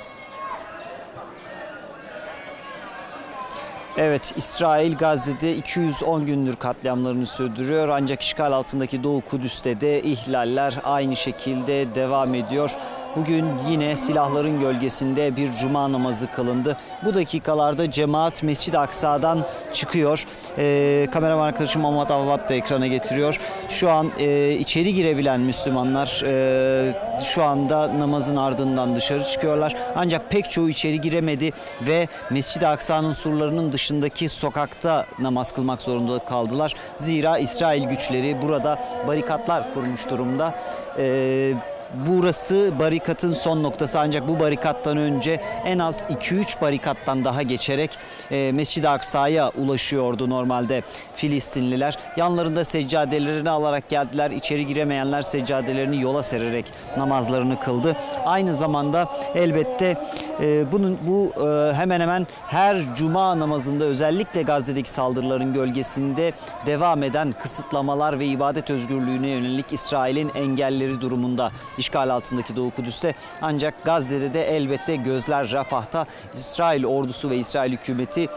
Speaker 14: Evet, İsrail Gazze'de 210 gündür katliamlarını sürdürüyor. Ancak işgal altındaki Doğu Kudüs'te de ihlaller aynı şekilde devam ediyor. Bugün yine silahların gölgesinde bir cuma namazı kılındı. Bu dakikalarda cemaat Mescid-i Aksa'dan çıkıyor. Ee, kameraman arkadaşım Muhammed Avvab da ekrana getiriyor. Şu an e, içeri girebilen Müslümanlar e, şu anda namazın ardından dışarı çıkıyorlar. Ancak pek çoğu içeri giremedi ve Mescid-i Aksa'nın surlarının dışındaki sokakta namaz kılmak zorunda kaldılar. Zira İsrail güçleri burada barikatlar kurmuş durumda. Ee, Burası barikatın son noktası ancak bu barikattan önce en az 2-3 barikattan daha geçerek e, Mescid-i Aksa'ya ulaşıyordu normalde Filistinliler. Yanlarında seccadelerini alarak geldiler. İçeri giremeyenler seccadelerini yola sererek namazlarını kıldı. Aynı zamanda elbette e, bunun bu e, hemen hemen her cuma namazında özellikle Gazze'deki saldırıların gölgesinde devam eden kısıtlamalar ve ibadet özgürlüğüne yönelik İsrail'in engelleri durumunda işgal altındaki Doğu Kudüs'te. Ancak Gazze'de de elbette gözler Rafah'ta. İsrail ordusu ve İsrail hükümeti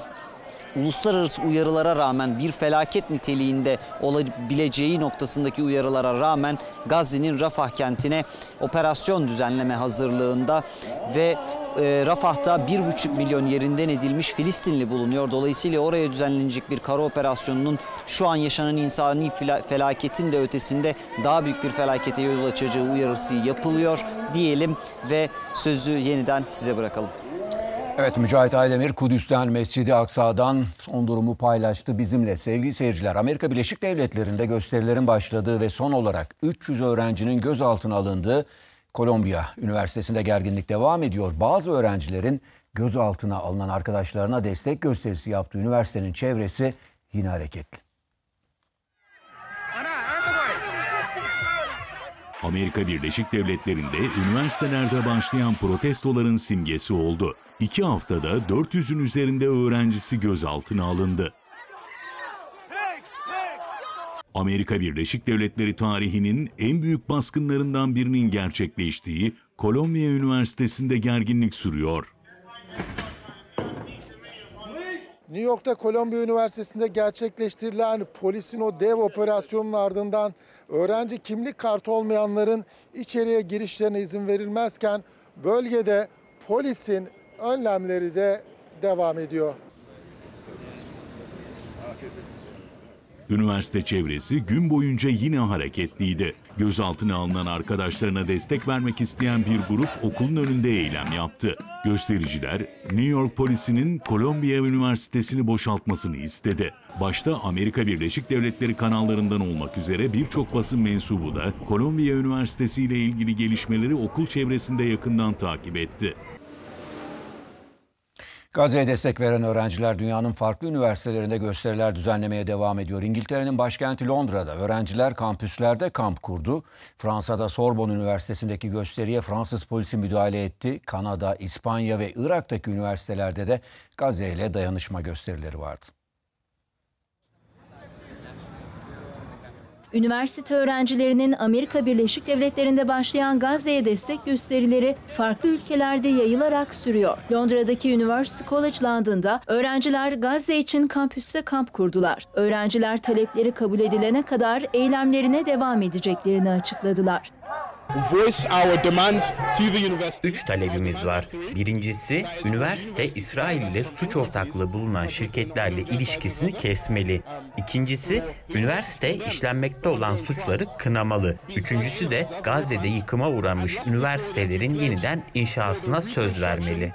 Speaker 14: uluslararası uyarılara rağmen bir felaket niteliğinde olabileceği noktasındaki uyarılara rağmen Gazze'nin Rafah kentine operasyon düzenleme hazırlığında ve e, Rafah'ta 1,5 milyon yerinden edilmiş Filistinli bulunuyor. Dolayısıyla oraya düzenlenecek bir kara operasyonunun şu an yaşanan insani felaketin de ötesinde daha büyük bir felakete yol açacağı uyarısı yapılıyor diyelim ve sözü yeniden size bırakalım.
Speaker 1: Evet Mücahit Aydemir Kudüs'ten Mescid-i Aksa'dan son durumu paylaştı bizimle. Sevgili seyirciler Amerika Birleşik Devletleri'nde gösterilerin başladığı ve son olarak 300 öğrencinin gözaltına alındığı Kolombiya Üniversitesi'nde gerginlik devam ediyor. Bazı öğrencilerin gözaltına alınan arkadaşlarına destek gösterisi yaptığı üniversitenin çevresi yine hareketli.
Speaker 8: Amerika Birleşik Devletleri'nde üniversitelerde başlayan protestoların simgesi oldu. İki haftada 400'ün üzerinde öğrencisi gözaltına alındı. Amerika Birleşik Devletleri tarihinin en büyük baskınlarından birinin gerçekleştiği Kolombiya Üniversitesi'nde gerginlik sürüyor.
Speaker 15: New York'ta Kolombiya Üniversitesi'nde gerçekleştirilen polisin o dev operasyonun ardından öğrenci kimlik kartı olmayanların içeriye girişlerine izin verilmezken bölgede polisin önlemleri de devam ediyor.
Speaker 8: Üniversite çevresi gün boyunca yine hareketliydi. Gözaltına alınan arkadaşlarına destek vermek isteyen bir grup okulun önünde eylem yaptı. Göstericiler New York polisinin Kolombiya Üniversitesi'ni boşaltmasını istedi. Başta Amerika Birleşik Devletleri kanallarından olmak üzere birçok basın mensubu da Kolombiya Üniversitesi ile ilgili gelişmeleri okul çevresinde yakından takip etti.
Speaker 1: Gazze'ye destek veren öğrenciler dünyanın farklı üniversitelerinde gösteriler düzenlemeye devam ediyor. İngiltere'nin başkenti Londra'da öğrenciler kampüslerde kamp kurdu. Fransa'da Sorbonne Üniversitesi'ndeki gösteriye Fransız polisi müdahale etti. Kanada, İspanya ve Irak'taki üniversitelerde de Gazze ile dayanışma gösterileri vardı.
Speaker 5: Üniversite öğrencilerinin Amerika Birleşik Devletleri'nde başlayan Gazze'ye destek gösterileri farklı ülkelerde yayılarak sürüyor. Londra'daki University College London'da öğrenciler Gazze için kampüste kamp kurdular. Öğrenciler talepleri kabul edilene kadar eylemlerine devam edeceklerini açıkladılar.
Speaker 16: Üç talebimiz var. Birincisi, üniversite İsrail ile suç ortaklığı bulunan şirketlerle ilişkisini kesmeli. İkincisi, üniversite işlenmekte olan suçları kınamalı. Üçüncüsü de Gazze'de yıkıma uğramış üniversitelerin yeniden inşasına söz vermeli.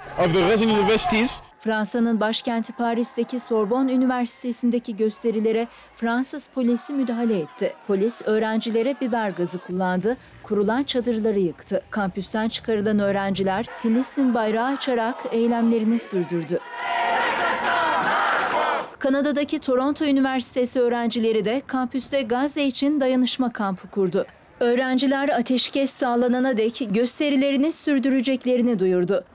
Speaker 5: Fransa'nın başkenti Paris'teki Sorbonne Üniversitesi'ndeki gösterilere Fransız polisi müdahale etti. Polis öğrencilere biber gazı kullandı, kurulan çadırları yıktı. Kampüsten çıkarılan öğrenciler Filistin bayrağı açarak eylemlerini sürdürdü. Kanada'daki Toronto Üniversitesi öğrencileri de kampüste Gazze için dayanışma kampı kurdu. Öğrenciler ateşkes sağlanana dek gösterilerini sürdüreceklerini duyurdu.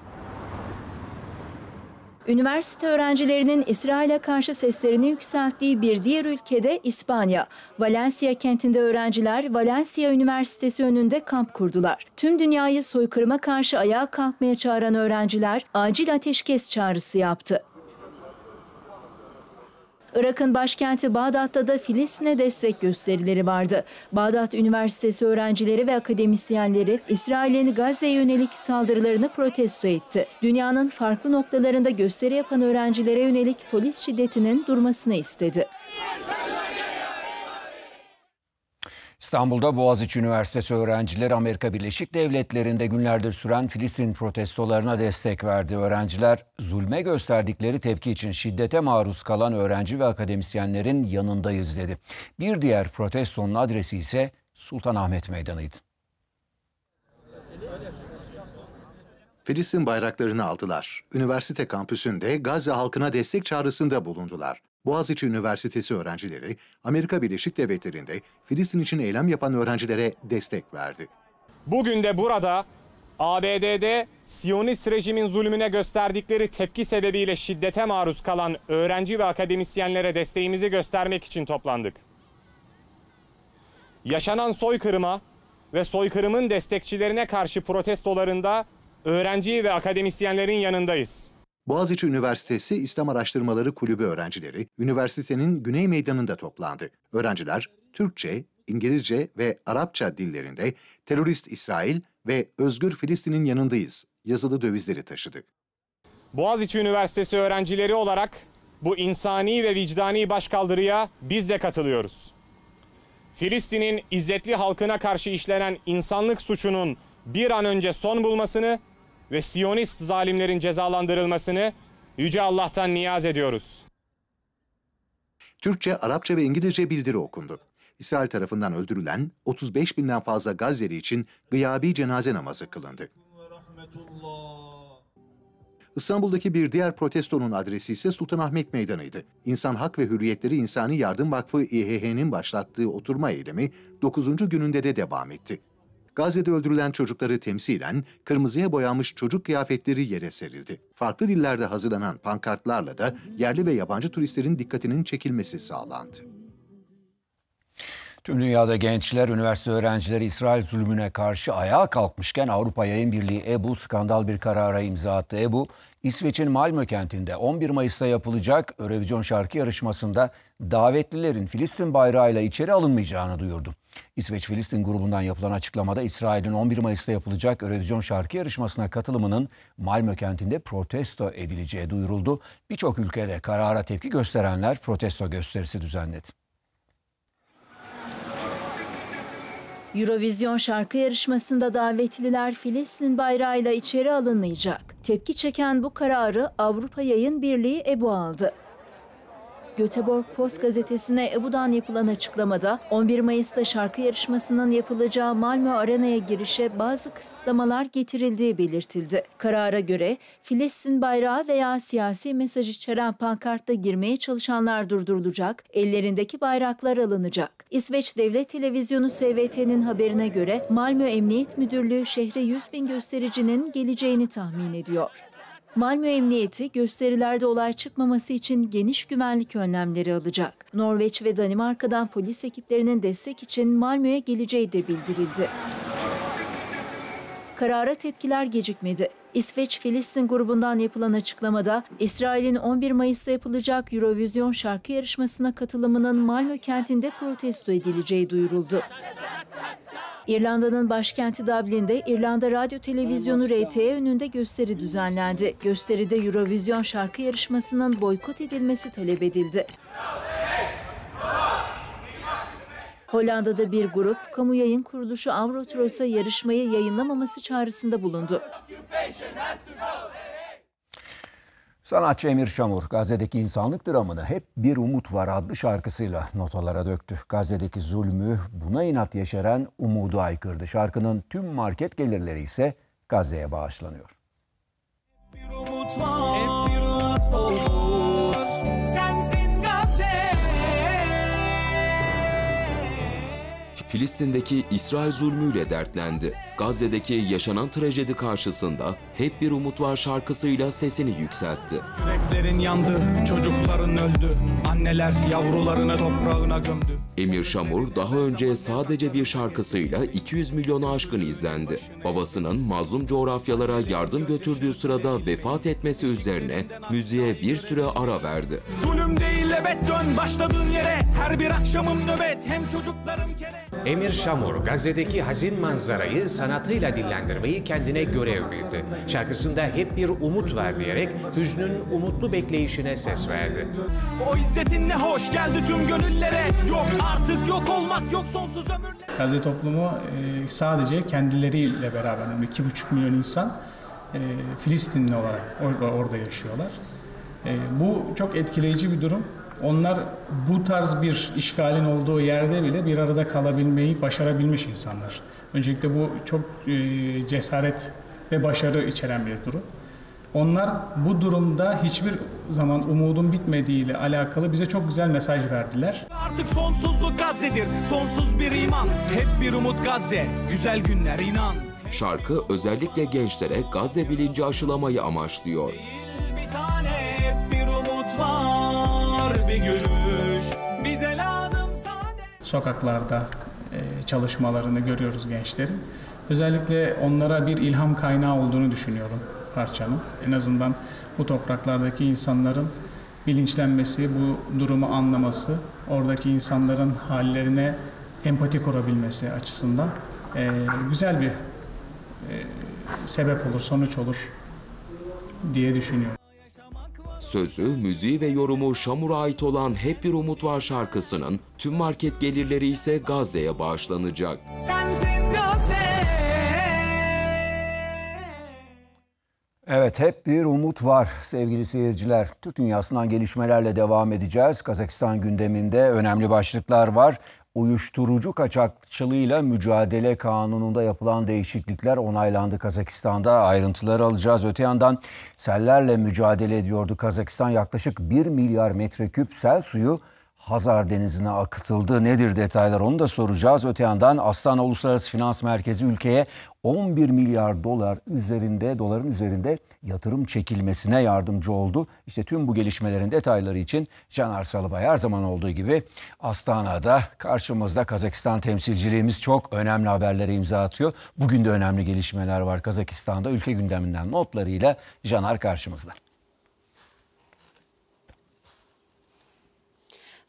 Speaker 5: Üniversite öğrencilerinin İsrail'e karşı seslerini yükselttiği bir diğer ülkede İspanya. Valencia kentinde öğrenciler Valencia Üniversitesi önünde kamp kurdular. Tüm dünyayı soykırıma karşı ayağa kalkmaya çağıran öğrenciler acil ateşkes çağrısı yaptı. Irak'ın başkenti Bağdat'ta da Filistin'e destek gösterileri vardı. Bağdat Üniversitesi öğrencileri ve akademisyenleri İsrail'in Gazze'ye yönelik saldırılarını protesto etti. Dünyanın farklı noktalarında gösteri yapan öğrencilere yönelik polis şiddetinin durmasını istedi.
Speaker 1: İstanbul'da Boğaziçi Üniversitesi öğrencileri Amerika Birleşik Devletleri'nde günlerdir süren Filistin protestolarına destek verdi. Öğrenciler zulme gösterdikleri tepki için şiddete maruz kalan öğrenci ve akademisyenlerin yanındayız dedi. Bir diğer protestonun adresi ise Sultanahmet Meydanı'ydı.
Speaker 17: Filistin bayraklarını aldılar. Üniversite kampüsünde Gazze halkına destek çağrısında bulundular. Boğaziçi Üniversitesi öğrencileri Amerika Birleşik Devletleri'nde Filistin için eylem yapan öğrencilere destek verdi.
Speaker 18: Bugün de burada ABD'de Siyonist rejimin zulmüne gösterdikleri tepki sebebiyle şiddete maruz kalan öğrenci ve akademisyenlere desteğimizi göstermek için toplandık. Yaşanan soykırıma ve soykırımın destekçilerine karşı protestolarında öğrenci ve akademisyenlerin yanındayız.
Speaker 17: Boğaziçi Üniversitesi İslam Araştırmaları Kulübü öğrencileri üniversitenin Güney Meydanı'nda toplandı. Öğrenciler Türkçe, İngilizce ve Arapça dillerinde terörist İsrail ve özgür Filistin'in yanındayız yazılı dövizleri taşıdı.
Speaker 18: Boğaziçi Üniversitesi öğrencileri olarak bu insani ve vicdani başkaldırıya biz de katılıyoruz. Filistin'in izzetli halkına karşı işlenen insanlık suçunun bir an önce son bulmasını ve Siyonist zalimlerin cezalandırılmasını Yüce Allah'tan niyaz ediyoruz.
Speaker 17: Türkçe, Arapça ve İngilizce bildiri okundu. İsrail tarafından öldürülen 35 binden fazla Gazze'li için gıyabi cenaze namazı kılındı. İstanbul'daki bir diğer protestonun adresi ise Sultanahmet Meydanı'ydı. İnsan Hak ve Hürriyetleri İnsani Yardım Vakfı İHH'nin başlattığı oturma eylemi 9. gününde de devam etti. Gazze'de öldürülen çocukları temsilen kırmızıya boyanmış çocuk kıyafetleri yere serildi. Farklı dillerde hazırlanan pankartlarla da yerli ve yabancı turistlerin dikkatinin çekilmesi sağlandı.
Speaker 1: Tüm dünyada gençler, üniversite öğrencileri İsrail zulmüne karşı ayağa kalkmışken Avrupa Yayın Birliği EBU skandal bir karara imza attı. EBU, İsveç'in Malmö kentinde 11 Mayıs'ta yapılacak Eurovision şarkı yarışmasında davetlilerin Filistin bayrağıyla içeri alınmayacağını duyurdu. İsveç-Filistin grubundan yapılan açıklamada İsrail'in 11 Mayıs'ta yapılacak Eurovision şarkı yarışmasına katılımının Malmö kentinde protesto edileceği duyuruldu. Birçok ülkede karara tepki gösterenler protesto gösterisi düzenledi.
Speaker 5: Eurovision şarkı yarışmasında davetliler Filistin bayrağıyla içeri alınmayacak. Tepki çeken bu kararı Avrupa Yayın Birliği EBU aldı. Göteborg Post gazetesine EBU'dan yapılan açıklamada 11 Mayıs'ta şarkı yarışmasının yapılacağı Malmö Arena'ya girişe bazı kısıtlamalar getirildiği belirtildi. Karara göre Filistin bayrağı veya siyasi mesaj içeren pankartta girmeye çalışanlar durdurulacak, ellerindeki bayraklar alınacak. İsveç Devlet Televizyonu SVT'nin haberine göre Malmö Emniyet Müdürlüğü şehre 100 bin göstericinin geleceğini tahmin ediyor. Malmö Emniyeti gösterilerde olay çıkmaması için geniş güvenlik önlemleri alacak. Norveç ve Danimarka'dan polis ekiplerinin destek için Malmö'ye geleceği de bildirildi. Karara tepkiler gecikmedi. İsveç-Filistin grubundan yapılan açıklamada İsrail'in 11 Mayıs'ta yapılacak Eurovision şarkı yarışmasına katılımının Malmö kentinde protesto edileceği duyuruldu. İrlanda'nın başkenti Dublin'de İrlanda Radyo Televizyonu RTE önünde gösteri düzenlendi. Gösteride Eurovision şarkı yarışmasının boykot edilmesi talep edildi. Hollanda'da bir grup, kamu yayın kuruluşu Avrotros'a yarışmayı yayınlamaması çağrısında bulundu.
Speaker 1: Sanatçı Emir Çamur, Gazze'deki insanlık dramını Hep Bir Umut Var adlı şarkısıyla notalara döktü. Gazze'deki zulmü buna inat yeşeren umudu aykırdı. Şarkının tüm market gelirleri ise Gazze'ye bağışlanıyor. Bir umut var, hep bir umut. Sensin
Speaker 19: Gazze. Filistin'deki İsrail zulmüyle dertlendi. Gazze'deki yaşanan trajedi karşısında hep bir umut var şarkısıyla sesini yükseltti.
Speaker 3: Yüreklerin yandı, çocukların öldü. Anneler yavrularını toprağına gömdü.
Speaker 19: Emir Şamur daha önce sadece bir şarkısıyla 200 milyonu aşkın izlendi. Babasının mazlum coğrafyalara yardım götürdüğü sırada vefat etmesi üzerine müziğe bir süre ara verdi.
Speaker 3: Zulüm değil ebed dön başladığın yere. Her bir akşamım nöbet hem çocuklarım kere.
Speaker 20: Emir Şamur, Gazze'deki hazin manzarayı sanatıyla dillendirmeyi kendine görev bildi. Şarkısında hep bir umut var diyerek hüznün umutlu bekleyişine ses verdi.
Speaker 3: O izzetin ne hoş geldi tüm gönüllere. Yok artık yok olmak yok sonsuz ömür.
Speaker 21: Gazze toplumu e, sadece kendileriyle beraber, yani 2,5 milyon insan e, Filistinli olarak orada, orada yaşıyorlar. E, bu çok etkileyici bir durum. Onlar bu tarz bir işgalin olduğu yerde bile bir arada kalabilmeyi başarabilmiş insanlar. Öncelikle bu çok e, cesaret ve başarı içeren bir durum. Onlar bu durumda hiçbir zaman umudun bitmediğiyle alakalı bize çok güzel mesaj verdiler.
Speaker 3: Artık sonsuzluk Gazze'dir. Sonsuz bir iman. Hep bir umut Gazze. Güzel günler inan.
Speaker 19: Şarkı özellikle gençlere Gazze bilinci aşılamayı amaçlıyor.
Speaker 3: Bir tane hep bir umut var. Bir gülüş bize lazım sade.
Speaker 21: Sokaklarda çalışmalarını görüyoruz gençlerin. Özellikle onlara bir ilham kaynağı olduğunu düşünüyorum parçanın. En azından bu topraklardaki insanların bilinçlenmesi, bu durumu anlaması, oradaki insanların hallerine empati kurabilmesi açısından e, güzel bir e, sebep olur, sonuç olur diye düşünüyorum.
Speaker 19: Sözü, müziği ve yorumu Şamur'a ait olan Hep Bir Umut Var şarkısının tüm market gelirleri ise Gazze'ye bağışlanacak.
Speaker 3: Sensin Gazze.
Speaker 1: Evet hep bir umut var sevgili seyirciler. Türk dünyasından gelişmelerle devam edeceğiz. Kazakistan gündeminde önemli başlıklar var. Uyuşturucu kaçakçılığıyla mücadele kanununda yapılan değişiklikler onaylandı Kazakistan'da. Ayrıntıları alacağız. Öte yandan sellerle mücadele ediyordu Kazakistan. Yaklaşık 1 milyar metreküp sel suyu Hazar Denizi'ne akıtıldı. Nedir detaylar onu da soracağız. Öte yandan Astana Uluslararası Finans Merkezi ülkeye 11 milyar dolar üzerinde doların üzerinde yatırım çekilmesine yardımcı oldu. İşte tüm bu gelişmelerin detayları için Can Arsalıbay her zaman olduğu gibi Astana'da karşımızda Kazakistan temsilciliğimiz çok önemli haberlere imza atıyor. Bugün de önemli gelişmeler var Kazakistan'da. Ülke gündeminden notlarıyla Caner karşımızda.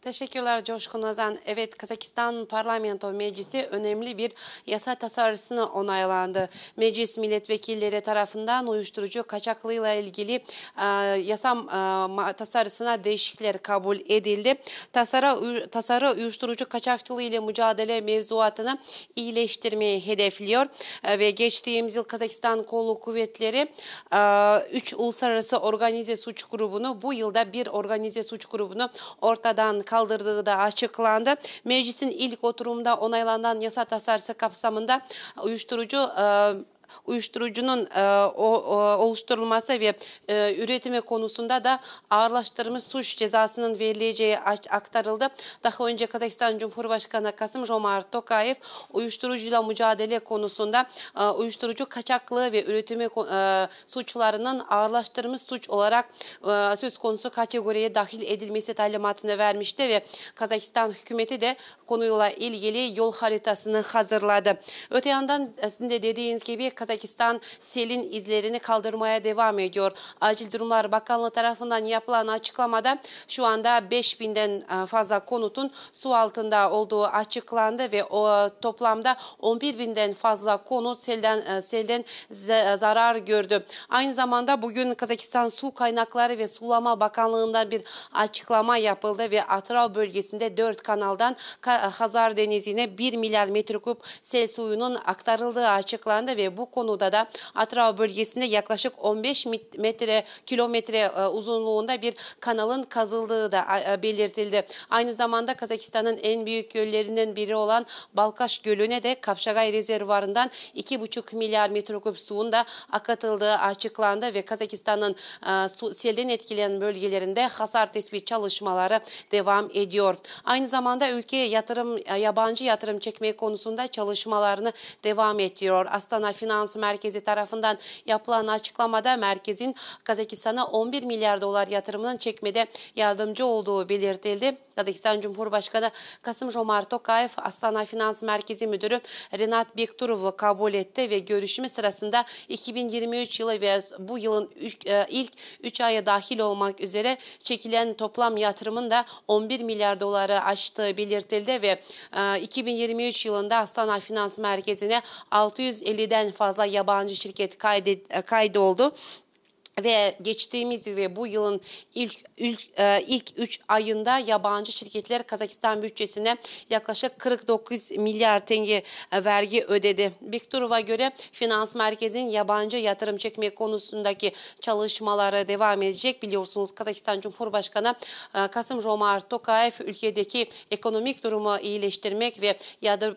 Speaker 22: Teşekkürler Coşkun Azan. Evet Kazakistan Parlamento Meclisi önemli bir yasa tasarısını onaylandı. Meclis milletvekilleri tarafından uyuşturucu kaçaklığıyla ilgili e, yasa e, tasarısına değişiklikler kabul edildi. Tasarı, tasarı uyuşturucu kaçakçılığı ile mücadele mevzuatını iyileştirmeyi hedefliyor. E, ve geçtiğimiz yıl Kazakistan Kolu Kuvvetleri 3 e, uluslararası organize suç grubunu bu yılda bir organize suç grubunu ortadan kaldırdığı da açıklandı. Meclisin ilk oturumda onaylanan yasa tasarısı kapsamında uyuşturucu e, uyuşturucunun e, o, o, oluşturulması ve e, üretimi konusunda da ağırlaştırılmış suç cezasının verileceği aktarıldı. Daha önce Kazakistan Cumhurbaşkanı Kasım Jomart Tokayev uyuşturucuyla mücadele konusunda e, uyuşturucu kaçaklığı ve üretimi e, suçlarının ağırlaştırılmış suç olarak e, söz konusu kategoriye dahil edilmesi talimatını vermişti ve Kazakistan hükümeti de konuyla ilgili yol haritasını hazırladı. Öte yandan sizin de dediğiniz gibi Kazakistan selin izlerini kaldırmaya devam ediyor. Acil Durumlar Bakanlığı tarafından yapılan açıklamada şu anda 5000'den e, fazla konutun su altında olduğu açıklandı ve o toplamda 11 binden fazla konut selden e, selden zarar gördü. Aynı zamanda bugün Kazakistan Su Kaynakları ve Sulama Bakanlığı'ndan bir açıklama yapıldı ve Atrav bölgesinde 4 kanaldan Hazar Denizi'ne 1 milyar metreküp sel suyunun aktarıldığı açıklandı ve bu konuda da Atrava bölgesinde yaklaşık 15 metre kilometre e, uzunluğunda bir kanalın kazıldığı da e, belirtildi. Aynı zamanda Kazakistan'ın en büyük göllerinden biri olan Balkaş Gölü'ne de Kapşagay Rezervuarı'ndan 2,5 milyar metreküp suyun da akıtıldığı açıklandı ve Kazakistan'ın e, selden etkilenen bölgelerinde hasar tespit çalışmaları devam ediyor. Aynı zamanda ülkeye yatırım yabancı yatırım çekme konusunda çalışmalarını devam ediyor. Astana Finans Merkezi tarafından yapılan açıklamada merkezin Kazakistan'a 11 milyar dolar yatırımının çekmede yardımcı olduğu belirtildi. Kazakistan Cumhurbaşkanı Kasım Jomart Tokayev Astana Finans Merkezi Müdürü Renat Bekturov'u kabul etti ve görüşme sırasında 2023 yılı ve bu yılın ilk 3 aya dahil olmak üzere çekilen toplam yatırımın da 11 milyar doları aştığı belirtildi ve 2023 yılında Astana Finans Merkezi'ne 650'den fazla yabancı şirket kaydet, kaydoldu ve geçtiğimiz yıl ve bu yılın ilk ilk e, ilk 3 ayında yabancı şirketler Kazakistan bütçesine yaklaşık 49 milyar tenge e, vergi ödedi. Bikturov'a göre finans merkezinin yabancı yatırım çekme konusundaki çalışmaları devam edecek. Biliyorsunuz Kazakistan Cumhurbaşkanı e, Kasım Jomart Tokayev ülkedeki ekonomik durumu iyileştirmek ve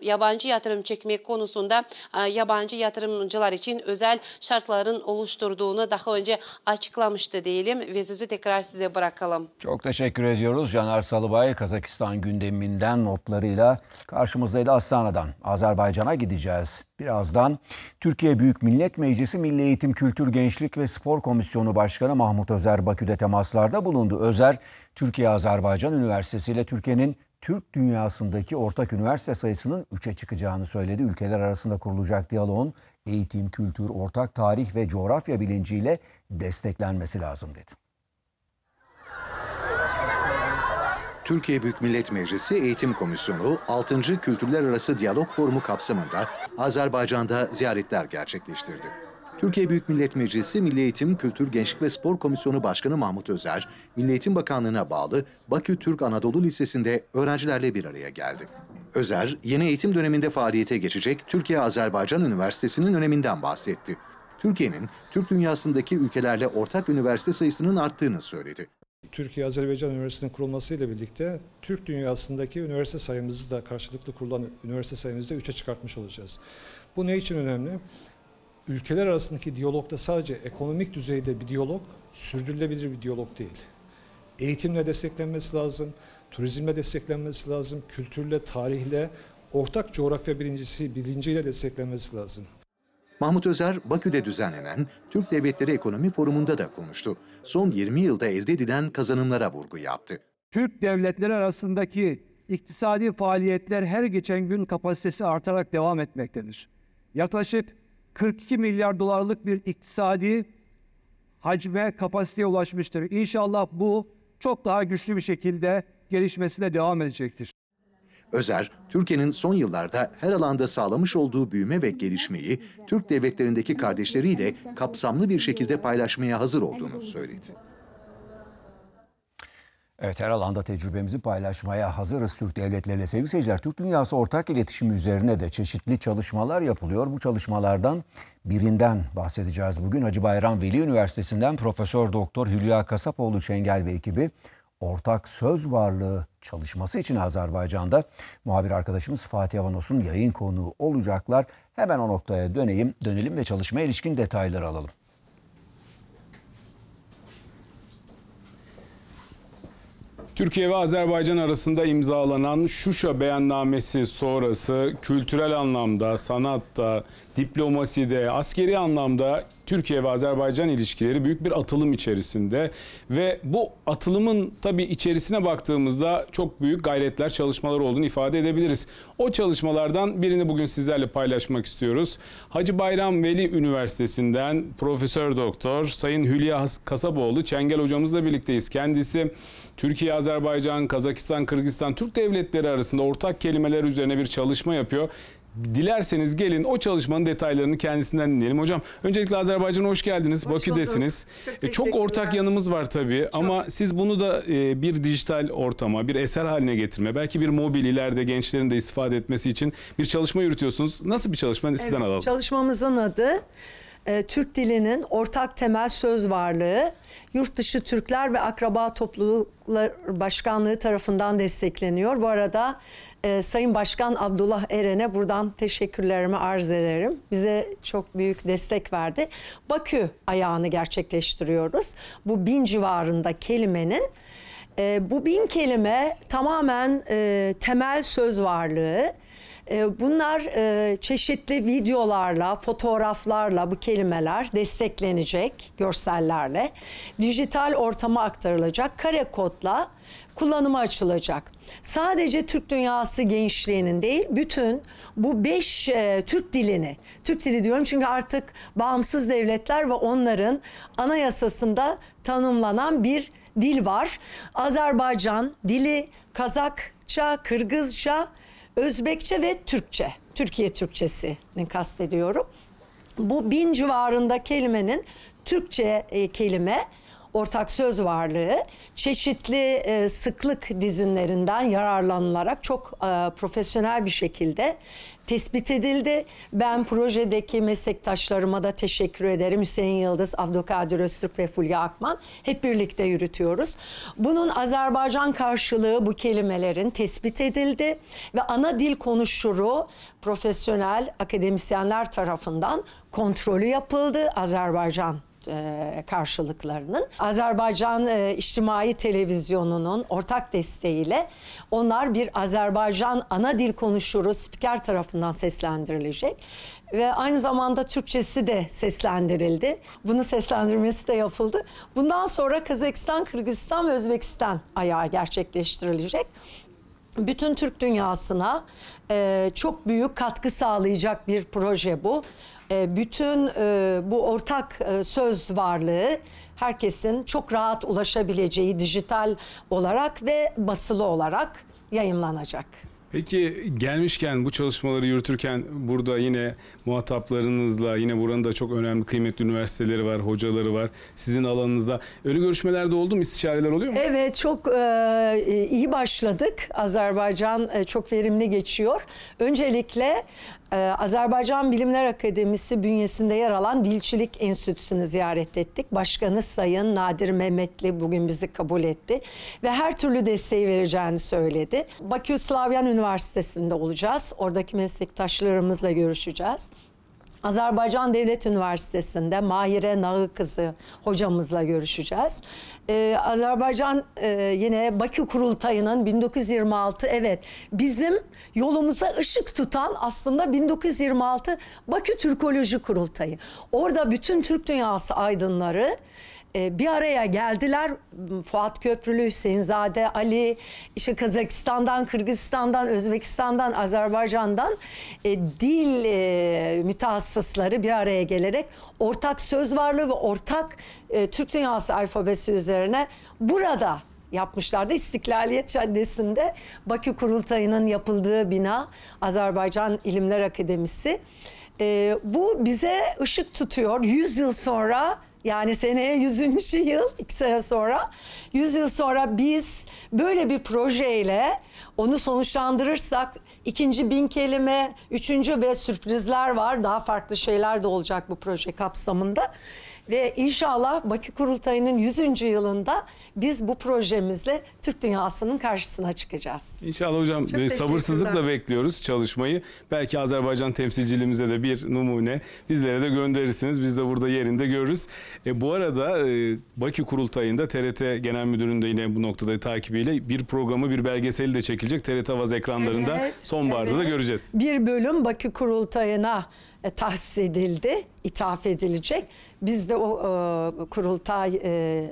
Speaker 22: yabancı yatırım çekme konusunda yabancı yatırımcılar için özel şartların oluşturduğunu daha önce açıklamıştı diyelim ve sözü tekrar size bırakalım.
Speaker 1: Çok teşekkür ediyoruz. Caner Salıbay Kazakistan gündeminden notlarıyla karşımızdaydı Astana'dan. Azerbaycan'a gideceğiz. Birazdan Türkiye Büyük Millet Meclisi Milli Eğitim, Kültür, Gençlik ve Spor Komisyonu Başkanı Mahmut Özer Bakü'de temaslarda bulundu. Özer, Türkiye-Azerbaycan Üniversitesi ile Türkiye'nin Türk dünyasındaki ortak üniversite sayısının 3'e çıkacağını söyledi. Ülkeler arasında kurulacak diyaloğun eğitim, kültür, ortak tarih ve coğrafya bilinciyle desteklenmesi lazım dedi.
Speaker 17: Türkiye Büyük Millet Meclisi Eğitim Komisyonu 6. Kültürler Arası Diyalog Forumu kapsamında Azerbaycan'da ziyaretler gerçekleştirdi. Türkiye Büyük Millet Meclisi Milli Eğitim, Kültür, Gençlik ve Spor Komisyonu Başkanı Mahmut Özer, Milli Eğitim Bakanlığı'na bağlı Bakü Türk Anadolu Lisesi'nde öğrencilerle bir araya geldi. Özer, yeni eğitim döneminde faaliyete geçecek Türkiye-Azerbaycan Üniversitesi'nin öneminden bahsetti. Türkiye'nin Türk dünyasındaki ülkelerle ortak üniversite sayısının arttığını söyledi.
Speaker 23: Türkiye-Azerbaycan Üniversitesi'nin kurulmasıyla birlikte Türk dünyasındaki üniversite sayımızı da karşılıklı kurulan üniversite sayımızı da 3'e çıkartmış olacağız. Bu ne için önemli? Ülkeler arasındaki diyalogda sadece ekonomik düzeyde bir diyalog, sürdürülebilir bir diyalog değil. Eğitimle desteklenmesi lazım, turizmle desteklenmesi lazım, kültürle, tarihle, ortak coğrafya birincisi, bilinciyle desteklenmesi lazım.
Speaker 17: Mahmut Özer, Bakü'de düzenlenen Türk Devletleri Ekonomi Forumu'nda da konuştu. Son 20 yılda elde edilen kazanımlara vurgu yaptı.
Speaker 24: Türk devletleri arasındaki iktisadi faaliyetler her geçen gün kapasitesi artarak devam etmektedir. Yaklaşık 42 milyar dolarlık bir iktisadi hacme kapasiteye ulaşmıştır. İnşallah bu çok daha güçlü bir şekilde gelişmesine devam edecektir.
Speaker 17: Özer, Türkiye'nin son yıllarda her alanda sağlamış olduğu büyüme ve gelişmeyi Türk devletlerindeki kardeşleriyle kapsamlı bir şekilde paylaşmaya hazır olduğunu söyledi.
Speaker 1: Evet her alanda tecrübemizi paylaşmaya hazırız Türk devletleriyle. Sevgili seyirciler, Türk Dünyası ortak iletişimi üzerine de çeşitli çalışmalar yapılıyor. Bu çalışmalardan birinden bahsedeceğiz bugün. Hacı Bayram Veli Üniversitesi'nden Profesör Doktor Hülya Kasapoğlu Şengel ve ekibi ortak söz varlığı çalışması için Azerbaycan'da muhabir arkadaşımız Fatih Avanos'un yayın konuğu olacaklar. Hemen o noktaya döneyim, dönelim ve çalışmaya ilişkin detayları alalım.
Speaker 25: Türkiye ve Azerbaycan arasında imzalanan Şuşa beyannamesi sonrası kültürel anlamda, sanatta, diplomaside, askeri anlamda Türkiye ve Azerbaycan ilişkileri büyük bir atılım içerisinde ve bu atılımın tabii içerisine baktığımızda çok büyük gayretler, çalışmalar olduğunu ifade edebiliriz. O çalışmalardan birini bugün sizlerle paylaşmak istiyoruz. Hacı Bayram Veli Üniversitesi'nden Profesör Doktor Sayın Hülya Kasaboğlu Çengel hocamızla birlikteyiz. Kendisi Türkiye, Azerbaycan, Kazakistan, Kırgızistan, Türk devletleri arasında ortak kelimeler üzerine bir çalışma yapıyor Dilerseniz gelin o çalışmanın detaylarını kendisinden dinleyelim. Hocam öncelikle Azerbaycan'a hoş geldiniz.
Speaker 26: Hoş
Speaker 25: Bakü'desiniz.
Speaker 26: bulduk. Çok
Speaker 25: E, Çok ortak yanımız var tabii ama siz bunu da e, bir dijital ortama, bir eser haline getirme, belki bir mobil ileride gençlerin de istifade etmesi için bir çalışma yürütüyorsunuz. Nasıl bir çalışma? Sizden
Speaker 26: Evet,
Speaker 25: alalım.
Speaker 26: Çalışmamızın adı e, Türk dilinin ortak temel söz varlığı, yurt dışı Türkler ve akraba topluluklar başkanlığı tarafından destekleniyor. Bu arada e, Sayın Başkan Abdullah Eren'e buradan teşekkürlerimi arz ederim. Bize çok büyük destek verdi. Bakü ayağını gerçekleştiriyoruz. Bu bin civarında kelimenin e, bu bin kelime tamamen e, temel söz varlığı. E, Bunlar e, çeşitli videolarla, fotoğraflarla bu kelimeler desteklenecek görsellerle. Dijital ortama aktarılacak, kare kodla kullanıma açılacak. Sadece Türk dünyası gençliğinin değil, bütün bu beş e, Türk dilini, Türk dili diyorum çünkü artık bağımsız devletler ve onların anayasasında tanımlanan bir dil var. Azerbaycan dili, Kazakça, Kırgızca, Özbekçe ve Türkçe. Türkiye Türkçesini kastediyorum. Bu bin civarında kelimenin Türkçe e, kelime ortak söz varlığı çeşitli e, sıklık dizinlerinden yararlanılarak çok e, profesyonel bir şekilde tespit edildi. Ben projedeki meslektaşlarıma da teşekkür ederim. Hüseyin Yıldız, Abdülkadir Öztürk ve Fulya Akman hep birlikte yürütüyoruz. Bunun Azerbaycan karşılığı bu kelimelerin tespit edildi ve ana dil konuşuru profesyonel akademisyenler tarafından kontrolü yapıldı Azerbaycan e, karşılıklarının. Azerbaycan e, İçtimai Televizyonu'nun ortak desteğiyle onlar bir Azerbaycan ana dil konuşuru spiker tarafından seslendirilecek. Ve aynı zamanda Türkçesi de seslendirildi. Bunun seslendirmesi de yapıldı. Bundan sonra Kazakistan, Kırgızistan ve Özbekistan ayağı gerçekleştirilecek bütün Türk dünyasına e, çok büyük katkı sağlayacak bir proje bu. E, bütün e, bu ortak e, söz varlığı herkesin çok rahat ulaşabileceği dijital olarak ve basılı olarak yayınlanacak.
Speaker 25: Peki gelmişken bu çalışmaları yürütürken burada yine muhataplarınızla yine buranın da çok önemli kıymetli üniversiteleri var, hocaları var. Sizin alanınızda öyle görüşmeler de oldu mu? İstişareler oluyor mu?
Speaker 26: Evet çok e, iyi başladık. Azerbaycan e, çok verimli geçiyor. Öncelikle e, Azerbaycan Bilimler Akademisi bünyesinde yer alan Dilçilik Enstitüsü'nü ziyaret ettik. Başkanı Sayın Nadir Mehmetli bugün bizi kabul etti ve her türlü desteği vereceğini söyledi. Bakü Slavyan Üniversitesi'nde olacağız. Oradaki meslektaşlarımızla görüşeceğiz. Azerbaycan Devlet Üniversitesi'nde Mahire Nağı kızı hocamızla görüşeceğiz. Ee, Azerbaycan e, yine Bakü Kurultayı'nın 1926 evet bizim yolumuza ışık tutan aslında 1926 Bakü Türkoloji Kurultayı. Orada bütün Türk dünyası aydınları bir araya geldiler. Fuat Köprülü, Hüseyinzade, Ali, işte Kazakistan'dan, Kırgızistan'dan, Özbekistan'dan, Azerbaycan'dan e, dil e, mütehassısları bir araya gelerek ortak söz varlığı ve ortak e, Türk Dünyası alfabesi üzerine burada yapmışlardı. İstiklaliyet Caddesi'nde Bakü Kurultayı'nın yapıldığı bina Azerbaycan İlimler Akademisi. E, bu bize ışık tutuyor. 100 yıl sonra yani seneye 100. yıl, iki sene sonra, 100 yıl sonra biz böyle bir projeyle onu sonuçlandırırsak ikinci bin kelime, üçüncü ve sürprizler var. Daha farklı şeyler de olacak bu proje kapsamında. Ve inşallah Bakü Kurultayı'nın 100. yılında biz bu projemizle Türk dünyasının karşısına çıkacağız.
Speaker 25: İnşallah hocam
Speaker 26: Çok
Speaker 25: e, sabırsızlıkla bekliyoruz çalışmayı. Belki Azerbaycan temsilciliğimize de bir numune bizlere de gönderirsiniz. Biz de burada yerinde görürüz. E, bu arada e, Bakü Kurultayı'nda TRT Genel Müdürü'nün de yine bu noktada takibiyle bir programı bir belgeseli de çekilecek. TRT Avaz ekranlarında
Speaker 26: Evet,
Speaker 25: sonbaharda da
Speaker 26: evet.
Speaker 25: göreceğiz.
Speaker 26: Bir bölüm Bakü Kurultayı'na e, tahsis edildi, ithaf edilecek. Biz de o e, kurultay e,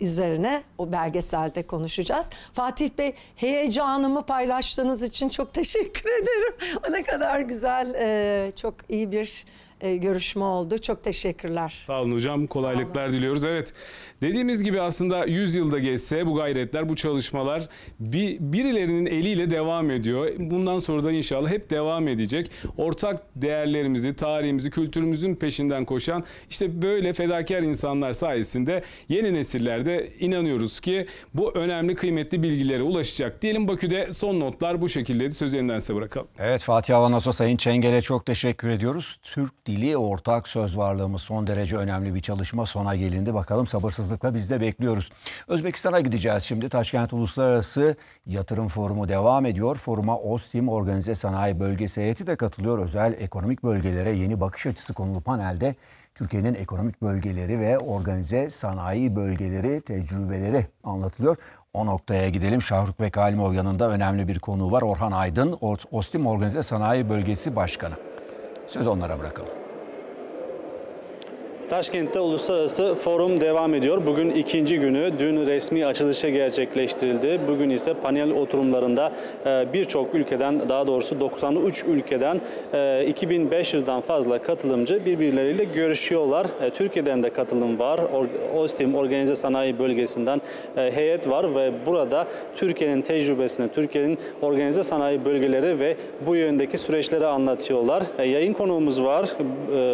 Speaker 26: üzerine o belgeselde konuşacağız. Fatih Bey heyecanımı paylaştığınız için çok teşekkür ederim. O ne kadar güzel, e, çok iyi bir e, görüşme oldu. Çok teşekkürler.
Speaker 25: Sağ olun hocam. Kolaylıklar diliyoruz. Evet. Dediğimiz gibi aslında 100 yılda geçse bu gayretler, bu çalışmalar bir, birilerinin eliyle devam ediyor. Bundan sonra da inşallah hep devam edecek. Ortak değerlerimizi, tarihimizi, kültürümüzün peşinden koşan işte böyle fedakar insanlar sayesinde yeni nesillerde inanıyoruz ki bu önemli kıymetli bilgilere ulaşacak. Diyelim Bakü'de son notlar bu şekildeydi. Söz yeniden size bırakalım.
Speaker 1: Evet Fatih Avanos'a Sayın Çengel'e çok teşekkür ediyoruz. Türk dili ortak söz varlığımız son derece önemli bir çalışma sona gelindi. Bakalım sabırsızlıkla biz de bekliyoruz. Özbekistan'a gideceğiz şimdi. Taşkent Uluslararası Yatırım Forumu devam ediyor. Foruma OSTİM Organize Sanayi Bölgesi heyeti de katılıyor. Özel ekonomik bölgelere yeni bakış açısı konulu panelde Türkiye'nin ekonomik bölgeleri ve organize sanayi bölgeleri tecrübeleri anlatılıyor. O noktaya gidelim. Şahruk Bek Halimov yanında önemli bir konu var. Orhan Aydın, Ostim Organize Sanayi Bölgesi Başkanı. Söz onlara bırakalım.
Speaker 27: Taşkent'te uluslararası forum devam ediyor. Bugün ikinci günü. Dün resmi açılışı gerçekleştirildi. Bugün ise panel oturumlarında e, birçok ülkeden daha doğrusu 93 ülkeden 2500'den fazla katılımcı birbirleriyle görüşüyorlar. E, Türkiye'den de katılım var. OSTİM Organize Sanayi Bölgesi'nden e, heyet var ve burada Türkiye'nin tecrübesini, Türkiye'nin organize sanayi bölgeleri ve bu yöndeki süreçleri anlatıyorlar. Yayın konuğumuz var.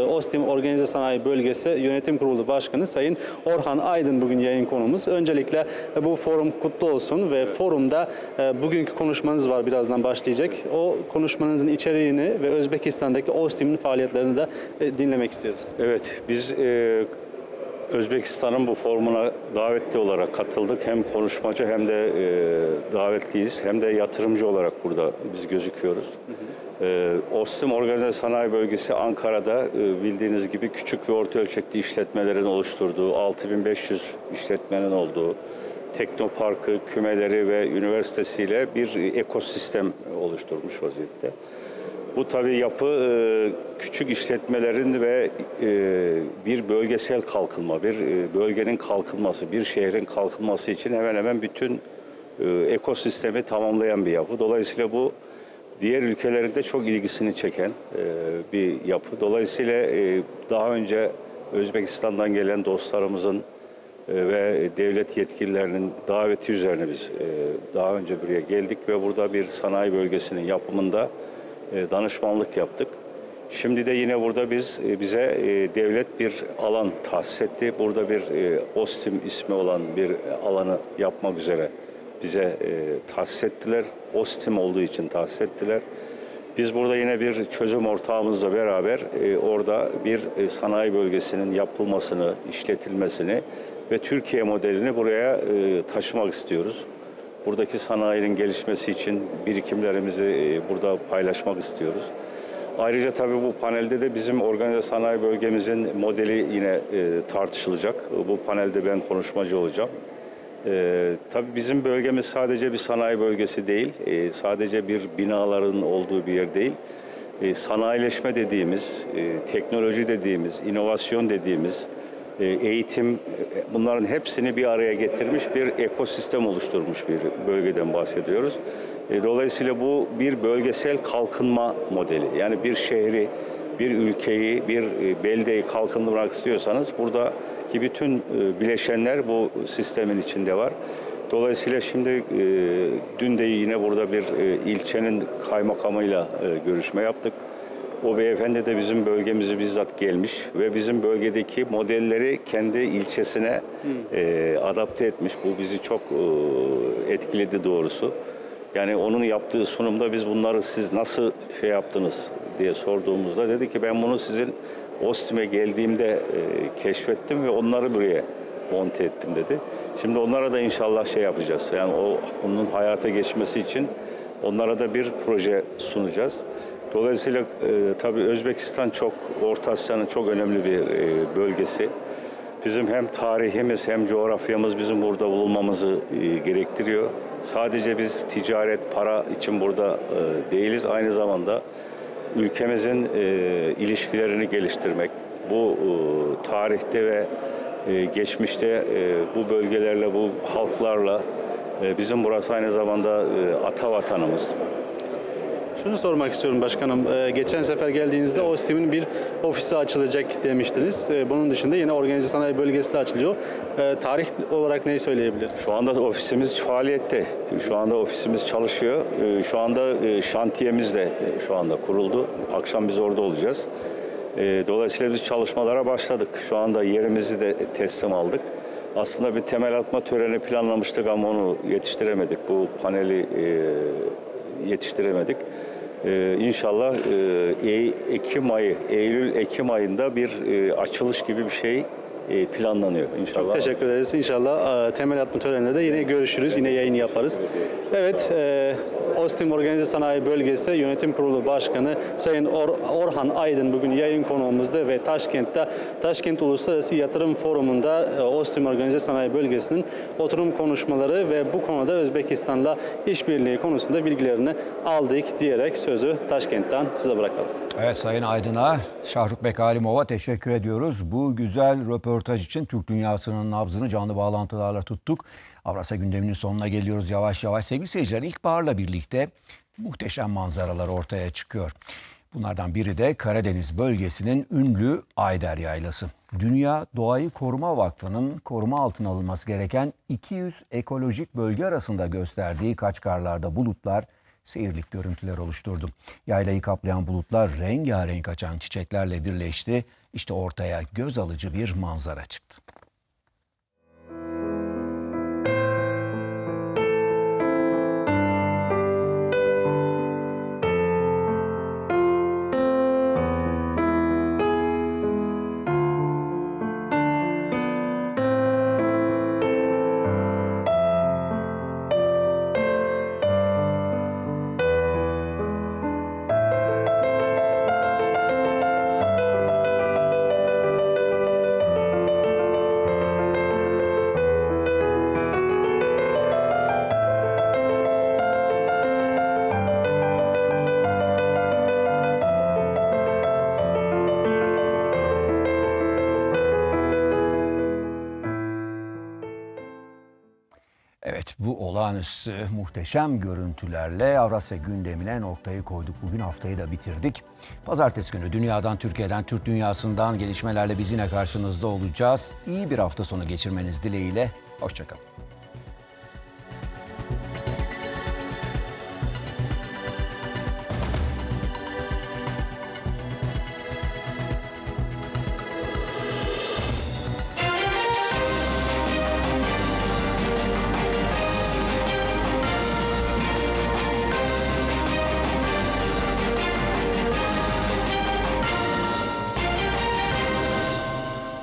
Speaker 27: OSTİM Organize Sanayi Bölgesi Yönetim Kurulu Başkanı Sayın Orhan Aydın bugün yayın konumuz. Öncelikle bu forum kutlu olsun ve forumda e, bugünkü konuşmanız var birazdan başlayacak. O konuşmanızın içeriğini ve Özbekistan'daki OSTİM'in faaliyetlerini de e, dinlemek istiyoruz.
Speaker 28: Evet biz e, Özbekistan'ın bu forumuna davetli olarak katıldık. Hem konuşmacı hem de e, davetliyiz hem de yatırımcı olarak burada biz gözüküyoruz. Hı hı. Ee, Ostim Organize Sanayi Bölgesi Ankara'da e, bildiğiniz gibi küçük ve orta ölçekli işletmelerin oluşturduğu, 6500 işletmenin olduğu, teknoparkı, kümeleri ve üniversitesiyle bir ekosistem oluşturmuş vaziyette. Bu tabii yapı e, küçük işletmelerin ve e, bir bölgesel kalkınma, bir bölgenin kalkınması, bir şehrin kalkınması için hemen hemen bütün ekosistemi tamamlayan bir yapı. Dolayısıyla bu diğer ülkelerinde çok ilgisini çeken e, bir yapı. Dolayısıyla e, daha önce Özbekistan'dan gelen dostlarımızın e, ve devlet yetkililerinin daveti üzerine biz e, daha önce buraya geldik ve burada bir sanayi bölgesinin yapımında e, danışmanlık yaptık. Şimdi de yine burada biz bize devlet bir alan tahsis etti. Burada bir OSTİM ismi olan bir alanı yapmak üzere bize e, tahsis ettiler. OSTİM olduğu için tahsis ettiler. Biz burada yine bir çözüm ortağımızla beraber e, orada bir e, sanayi bölgesinin yapılmasını, işletilmesini ve Türkiye modelini buraya e, taşımak istiyoruz. Buradaki sanayinin gelişmesi için birikimlerimizi e, burada paylaşmak istiyoruz. Ayrıca tabii bu panelde de bizim organize sanayi bölgemizin modeli yine e, tartışılacak. Bu panelde ben konuşmacı olacağım. Ee, tabii bizim bölgemiz sadece bir sanayi bölgesi değil, ee, sadece bir binaların olduğu bir yer değil. Ee, sanayileşme dediğimiz, e, teknoloji dediğimiz, inovasyon dediğimiz, e, eğitim, e, bunların hepsini bir araya getirmiş bir ekosistem oluşturmuş bir bölgeden bahsediyoruz. E, dolayısıyla bu bir bölgesel kalkınma modeli. Yani bir şehri, bir ülkeyi, bir e, beldeyi kalkındırmak istiyorsanız burada ki bütün e, bileşenler bu sistemin içinde var. Dolayısıyla şimdi e, dün de yine burada bir e, ilçenin kaymakamıyla e, görüşme yaptık. O beyefendi de bizim bölgemizi bizzat gelmiş ve bizim bölgedeki modelleri kendi ilçesine e, adapte etmiş. Bu bizi çok e, etkiledi doğrusu. Yani onun yaptığı sunumda biz bunları siz nasıl şey yaptınız diye sorduğumuzda dedi ki ben bunu sizin Ostim'e geldiğimde e, keşfettim ve onları buraya monte ettim dedi. Şimdi onlara da inşallah şey yapacağız. Yani o onun hayata geçmesi için onlara da bir proje sunacağız. Dolayısıyla e, tabii Özbekistan çok Orta Asya'nın çok önemli bir e, bölgesi. Bizim hem tarihimiz hem coğrafyamız bizim burada bulunmamızı e, gerektiriyor. Sadece biz ticaret, para için burada e, değiliz. Aynı zamanda ülkemizin e, ilişkilerini geliştirmek, bu e, tarihte ve e, geçmişte e, bu bölgelerle, bu halklarla e, bizim burası aynı zamanda e, ata vatanımız.
Speaker 27: Şunu sormak istiyorum başkanım. Ee, geçen sefer geldiğinizde OSTİM'in bir ofisi açılacak demiştiniz. Ee, bunun dışında yine organize sanayi bölgesi de açılıyor. Ee, tarih olarak neyi söyleyebiliriz?
Speaker 28: Şu anda ofisimiz faaliyette. Şu anda ofisimiz çalışıyor. Ee, Şu anda e, şantiyemiz de e, şu anda kuruldu. Akşam biz orada olacağız. Ee, Dolayısıyla biz çalışmalara başladık. Şu anda yerimizi de teslim aldık. Aslında bir temel atma töreni planlamıştık ama onu yetiştiremedik. Bu paneli e, yetiştiremedik. Ee, inşallah e, Ekim ayı, Eylül-Ekim ayında bir e, açılış gibi bir şey planlanıyor inşallah.
Speaker 27: Teşekkür ederiz. İnşallah e, temel atma töreninde de yine görüşürüz, yine yayın yaparız. Evet, e, Ostim Organize Sanayi Bölgesi Yönetim Kurulu Başkanı Sayın Or- Orhan Aydın bugün yayın konuğumuzda ve Taşkent'te Taşkent Uluslararası Yatırım Forumu'nda e, Ostim Organize Sanayi Bölgesi'nin oturum konuşmaları ve bu konuda Özbekistan'la işbirliği konusunda bilgilerini aldık diyerek sözü Taşkent'ten size bırakalım.
Speaker 1: Evet Sayın Aydın'a, Şahruk Bek Halimova teşekkür ediyoruz. Bu güzel röportaj için Türk dünyasının nabzını canlı bağlantılarla tuttuk. Avrasya gündeminin sonuna geliyoruz yavaş yavaş. Sevgili seyirciler ilkbaharla birlikte muhteşem manzaralar ortaya çıkıyor. Bunlardan biri de Karadeniz bölgesinin ünlü Ayder Yaylası. Dünya Doğayı Koruma Vakfı'nın koruma altına alınması gereken 200 ekolojik bölge arasında gösterdiği Kaçkarlar'da bulutlar seyirlik görüntüler oluşturdu. Yaylayı kaplayan bulutlar rengarenk açan çiçeklerle birleşti. İşte ortaya göz alıcı bir manzara çıktı. Bu olağanüstü muhteşem görüntülerle Avrasya gündemine noktayı koyduk. Bugün haftayı da bitirdik. Pazartesi günü dünyadan, Türkiye'den, Türk dünyasından gelişmelerle biz yine karşınızda olacağız. İyi bir hafta sonu geçirmeniz dileğiyle. Hoşçakalın.